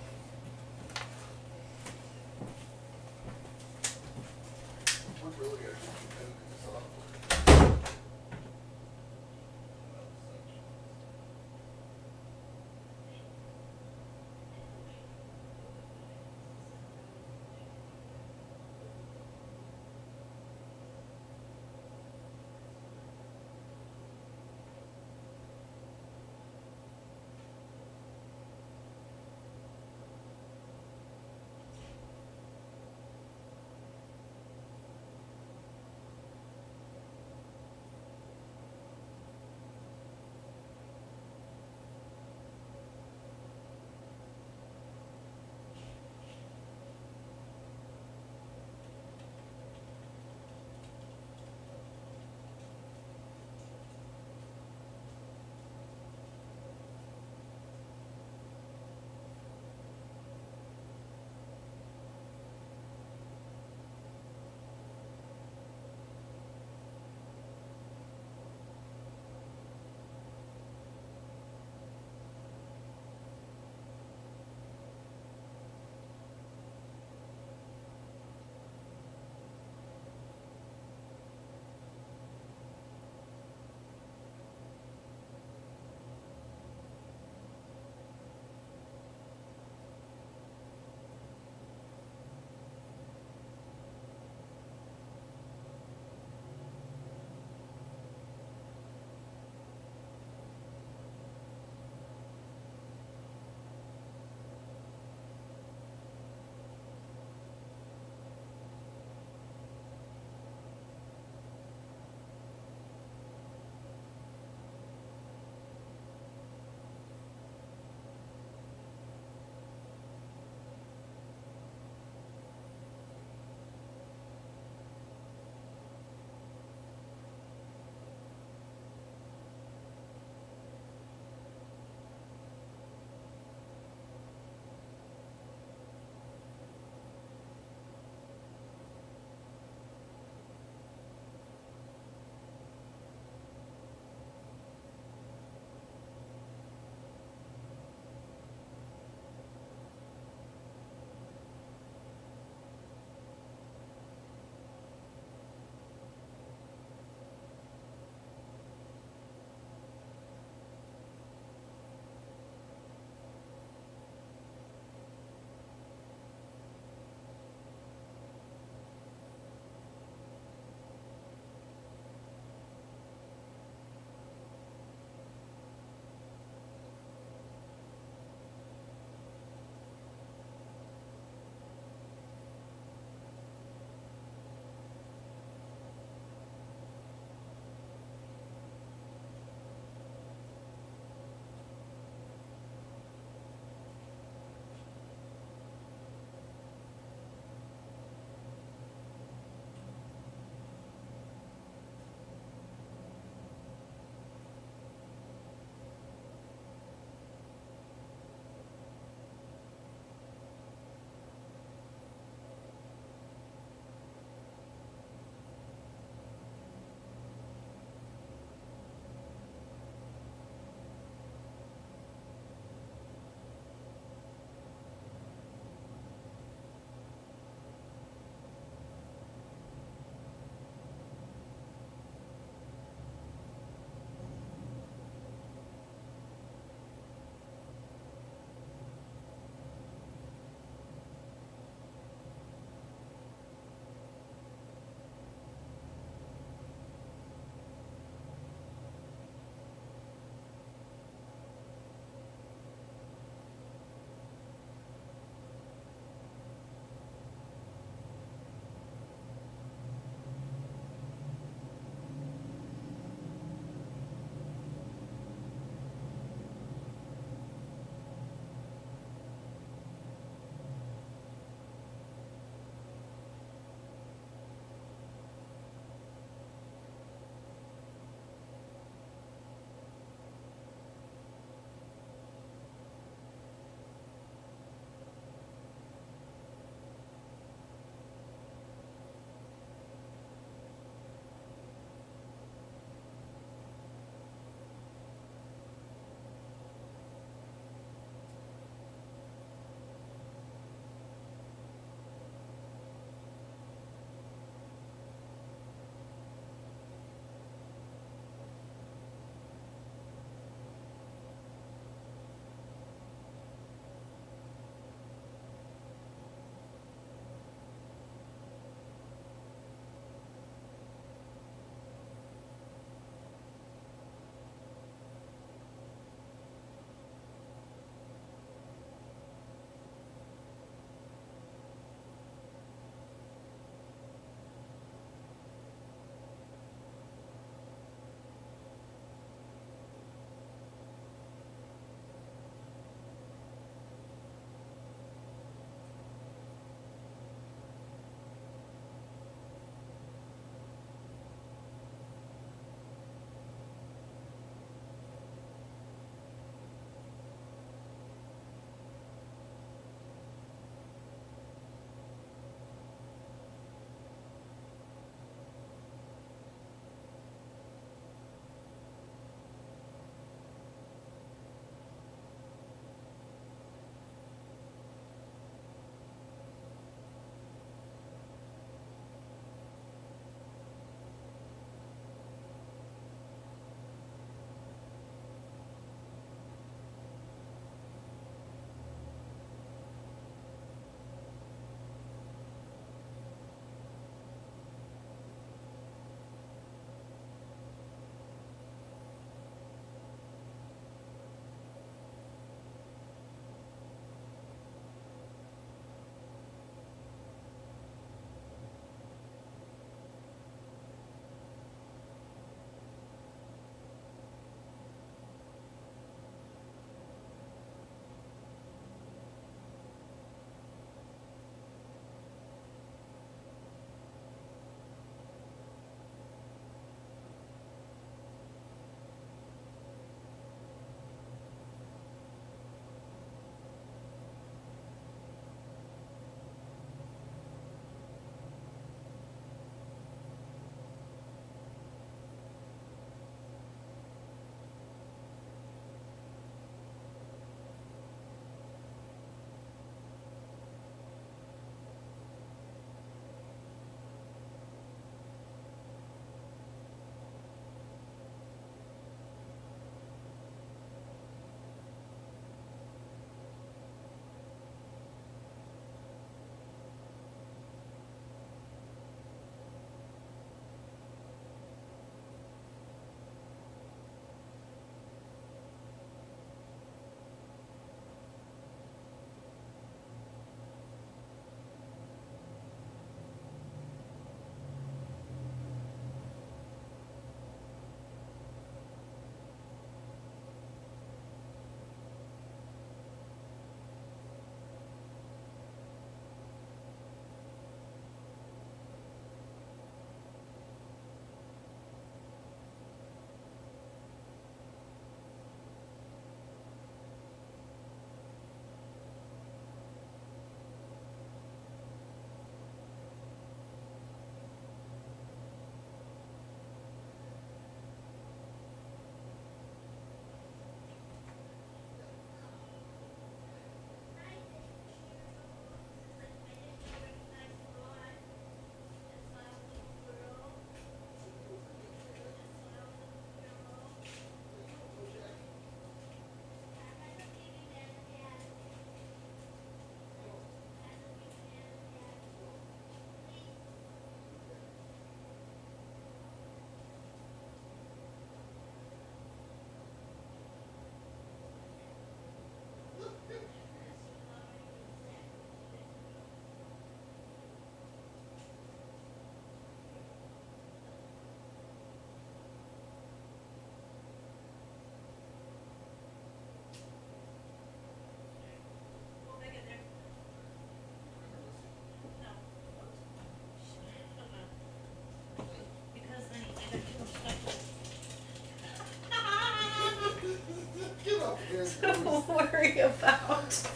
to worry about.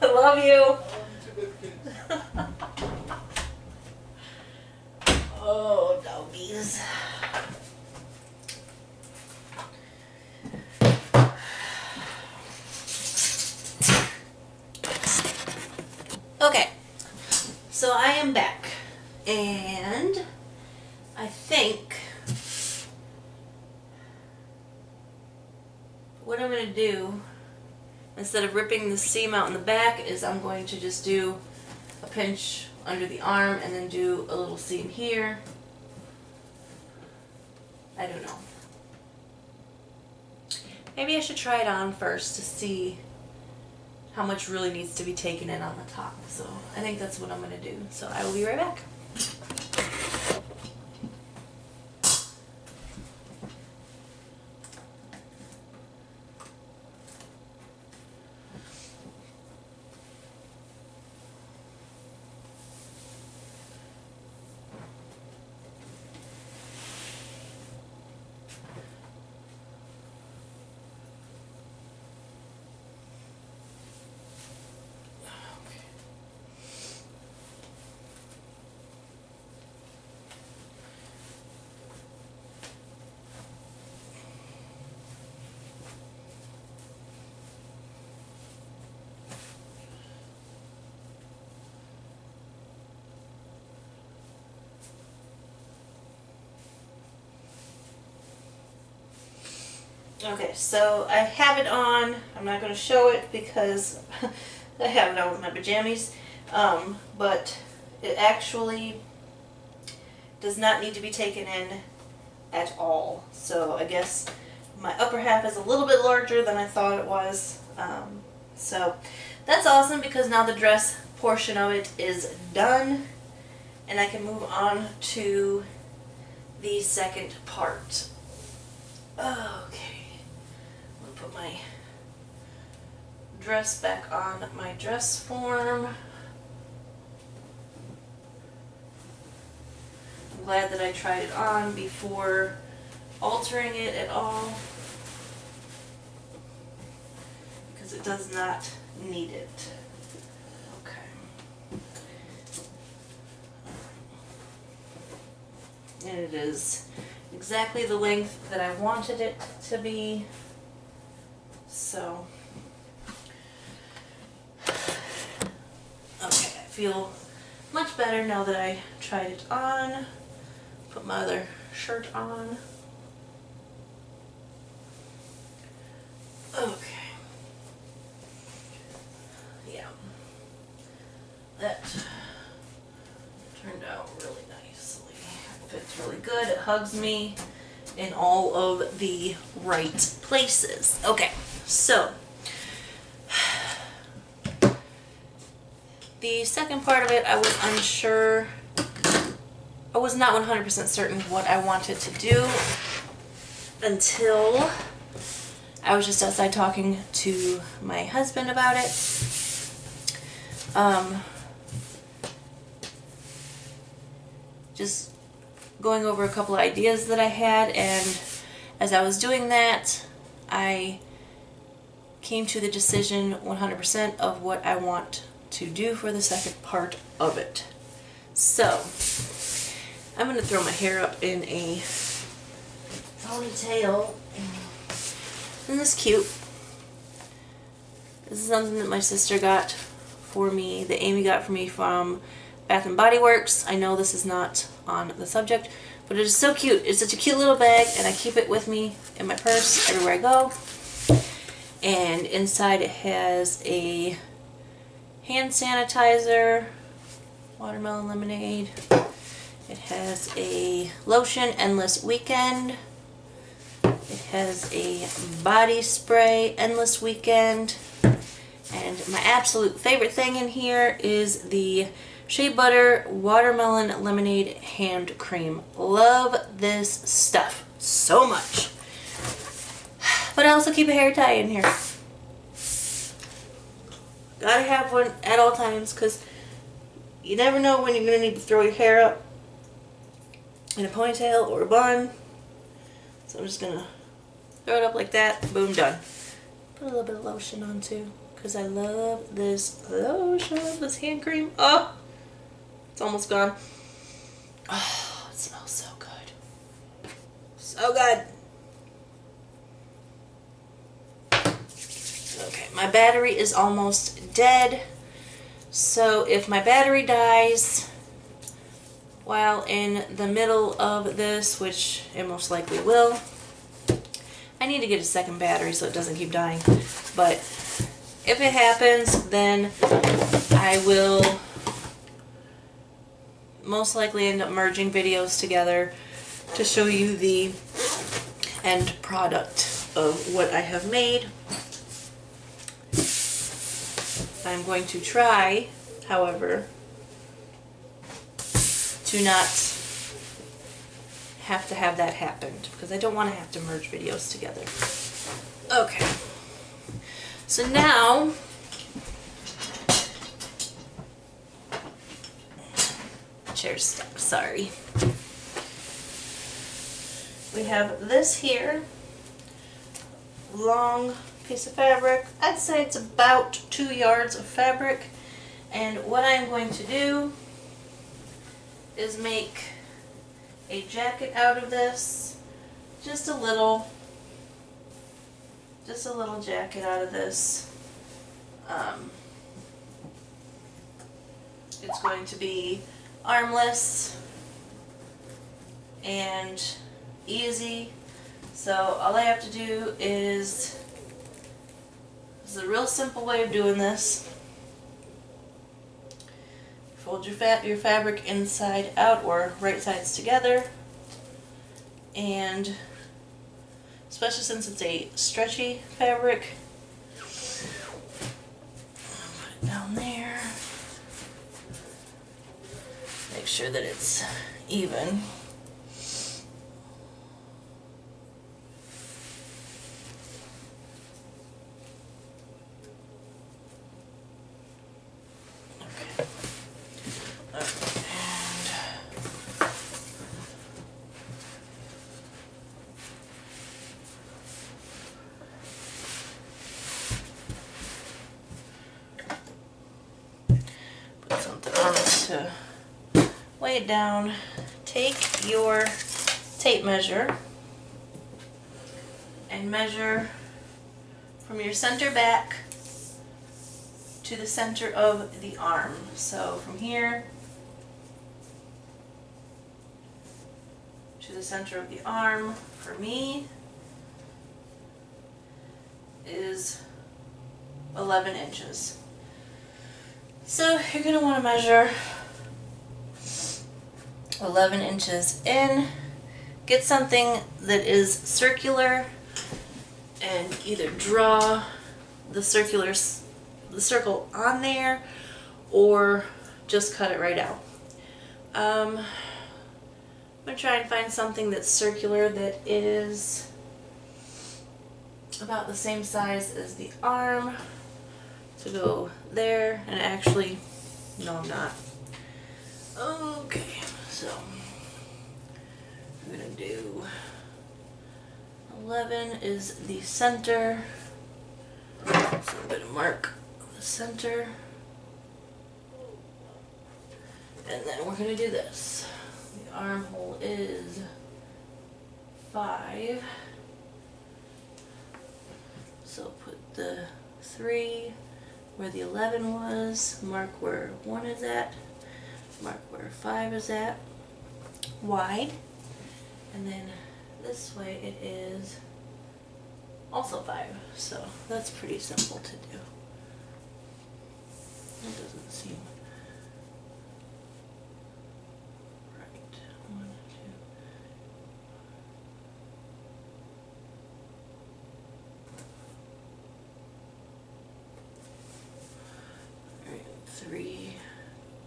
I love you. Oh, doggies. Okay, so I am back, and I think what I'm going to do, instead of ripping the seam out in the back, is I'm going to just do a pinch under the arm and then do a little seam here. I don't know. Maybe I should try it on first to see how much really needs to be taken in on the top. So I think that's what I'm going to do. So I will be right back. Okay, so I have it on. I'm not going to show it because I have it on with my pajamas. Um, but it actually does not need to be taken in at all. So I guess my upper half is a little bit larger than I thought it was. Um, so that's awesome because now the dress portion of it is done and I can move on to the second part. Okay my dress back on my dress form. I'm glad that I tried it on before altering it at all because it does not need it. Okay. And it is exactly the length that I wanted it to be. So, okay, I feel much better now that I tried it on. Put my other shirt on. Okay. Yeah. That turned out really nicely. It fits really good. It hugs me in all of the right places. Okay. So, the second part of it, I was unsure. I was not 100% certain what I wanted to do until I was just outside talking to my husband about it. Um, just going over a couple ideas that I had and as I was doing that I came to the decision 100% of what I want to do for the second part of it. So, I'm going to throw my hair up in a ponytail. Isn't this cute? This is something that my sister got for me, that Amy got for me from Bath and Body Works. I know this is not on the subject, but it is so cute. It's such a cute little bag, and I keep it with me in my purse everywhere I go and inside it has a hand sanitizer, watermelon lemonade. It has a lotion, Endless Weekend. It has a body spray, Endless Weekend. And my absolute favorite thing in here is the Shea Butter Watermelon Lemonade Hand Cream. Love this stuff so much. But I also keep a hair tie in here. Gotta have one at all times because you never know when you're going to need to throw your hair up in a ponytail or a bun. So I'm just going to throw it up like that. Boom, done. Put a little bit of lotion on too, because I love this lotion, this hand cream. Oh, it's almost gone. Oh, it smells so good. So good. Okay, my battery is almost dead. So if my battery dies while in the middle of this, which it most likely will, I need to get a second battery so it doesn't keep dying. But if it happens, then I will most likely end up merging videos together to show you the end product of what I have made. I'm going to try, however, to not have to have that happen because I don't want to have to merge videos together. Okay. So now chair stuck, sorry. We have this here long piece of fabric. I'd say it's about two yards of fabric. And what I'm going to do is make a jacket out of this. Just a little, just a little jacket out of this. Um, it's going to be armless and easy. So all I have to do is, this is a real simple way of doing this. Fold your, fa your fabric inside out or right sides together. And especially since it's a stretchy fabric, put it down there. Make sure that it's even. Okay. Okay, and put something on it to weigh it down. Take your tape measure and measure from your center back to the center of the arm. So from here to the center of the arm for me is 11 inches. So you're going to want to measure 11 inches in. Get something that is circular and either draw the circular the circle on there or just cut it right out. Um, I'm gonna try and find something that's circular that is about the same size as the arm to go there and actually no I'm not okay so I'm gonna do 11 is the center. So I'm gonna mark the center. And then we're gonna do this. The armhole is 5 so put the 3 where the 11 was, mark where 1 is at, mark where 5 is at, wide, and then this way it is also 5. So that's pretty simple to do. It doesn't seem right. One, two. Alright, three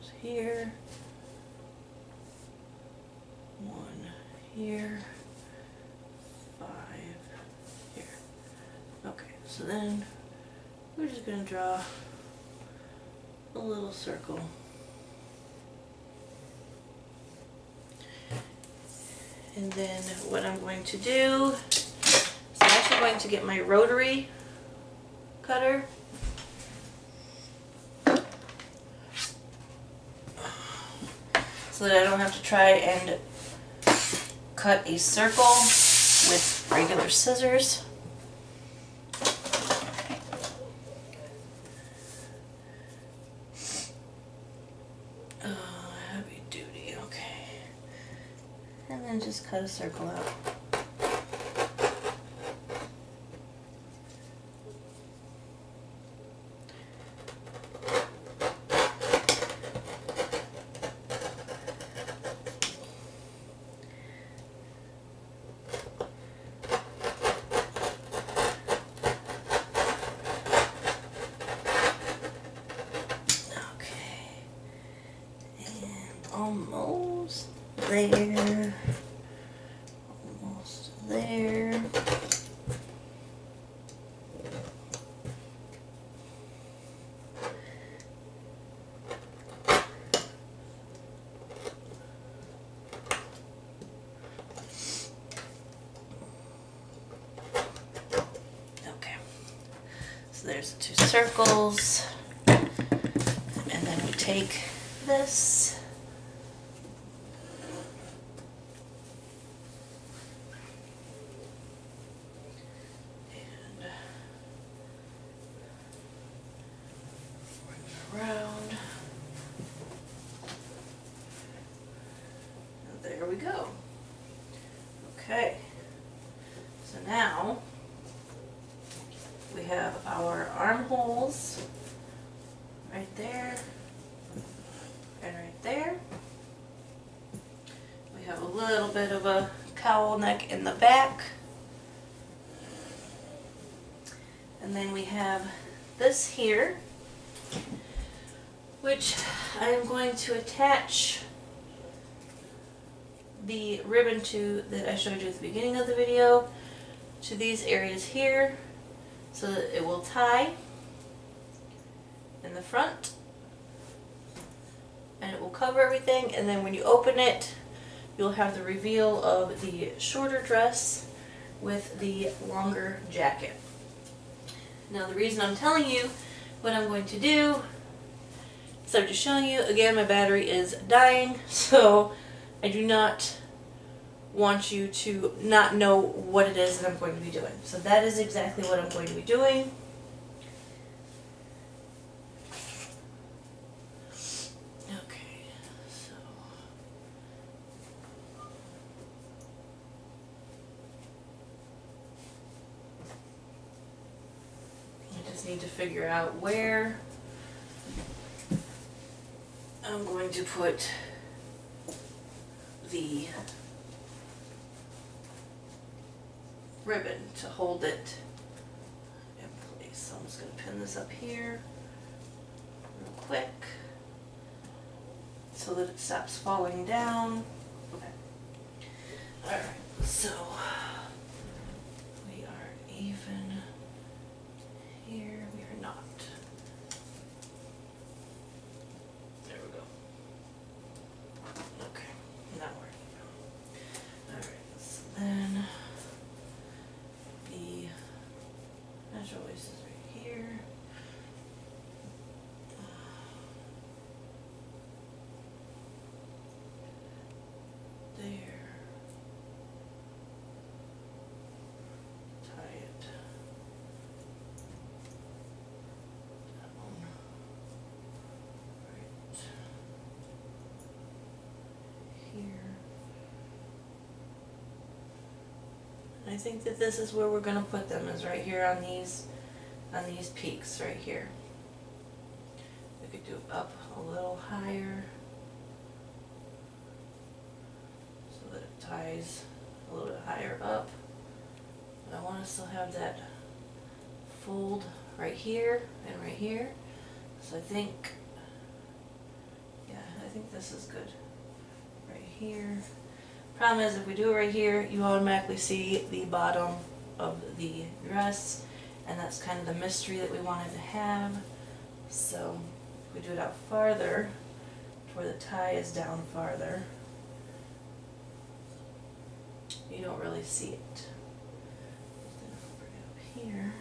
is here. One here. Five here. Then we're just gonna draw a little circle. And then what I'm going to do is I'm actually going to get my rotary cutter. So that I don't have to try and cut a circle with regular scissors. Uh, heavy duty, okay. And a circle out. Okay. And almost there. Almost there. Okay. So there's two circles. And then we take this. And bring it around. And there we go. Okay. So now we have our armholes right there and right there. We have a little bit of a cowl neck in the back. And then we have this here, which I am going to attach the ribbon to that I showed you at the beginning of the video to these areas here so that it will tie in the front and it will cover everything and then when you open it you'll have the reveal of the shorter dress with the longer jacket. Now the reason I'm telling you what I'm going to do is I'm just showing you again my battery is dying so I do not want you to not know what it is that I'm going to be doing. So that is exactly what I'm going to be doing. Okay, so. I just need to figure out where I'm going to put the ribbon to hold it in place. So I'm just going to pin this up here real quick so that it stops falling down. Okay. Alright, so we are even here. We are not. There we go. Okay, now we're Alright, so then the measure waist is right here. There. Tie it down. Right here. And I think that this is where we're gonna put them, is right here on these, on these peaks, right here. We could do up a little higher. So that it ties a little bit higher up. But I wanna still have that fold right here and right here. So I think, yeah, I think this is good. Right here. Problem is, if we do it right here, you automatically see the bottom of the dress, and that's kind of the mystery that we wanted to have. So, if we do it out farther, where the tie is down farther, you don't really see it. Here.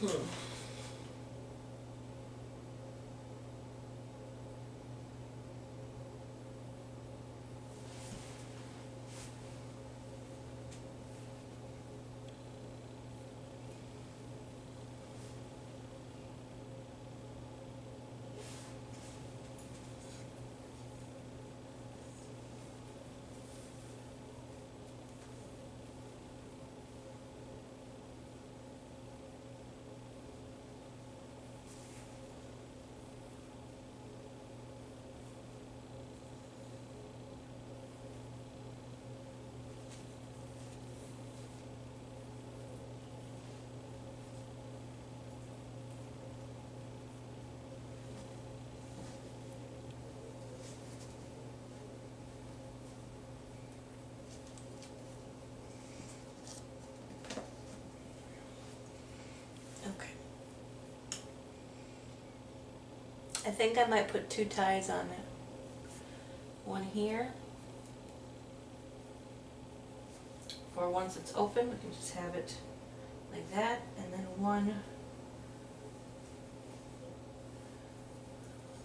Okay. I think I might put two ties on it. One here. For once it's open, we can just have it like that, and then one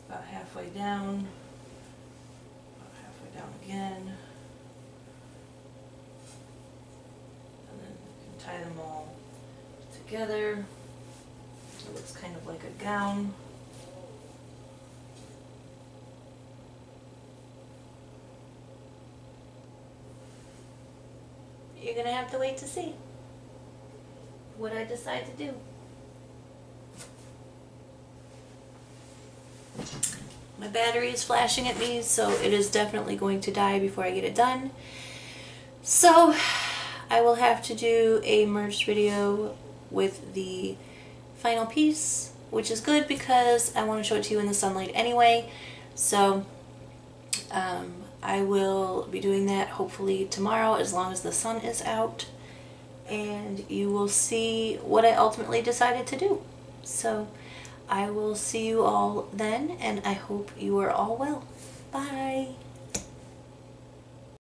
about halfway down, about halfway down again. And then can tie them all together. It looks kind of like a gown. You're gonna have to wait to see what I decide to do. My battery is flashing at me, so it is definitely going to die before I get it done. So, I will have to do a merged video with the final piece, which is good because I want to show it to you in the sunlight anyway. So, um, I will be doing that hopefully tomorrow as long as the sun is out. And you will see what I ultimately decided to do. So, I will see you all then, and I hope you are all well. Bye.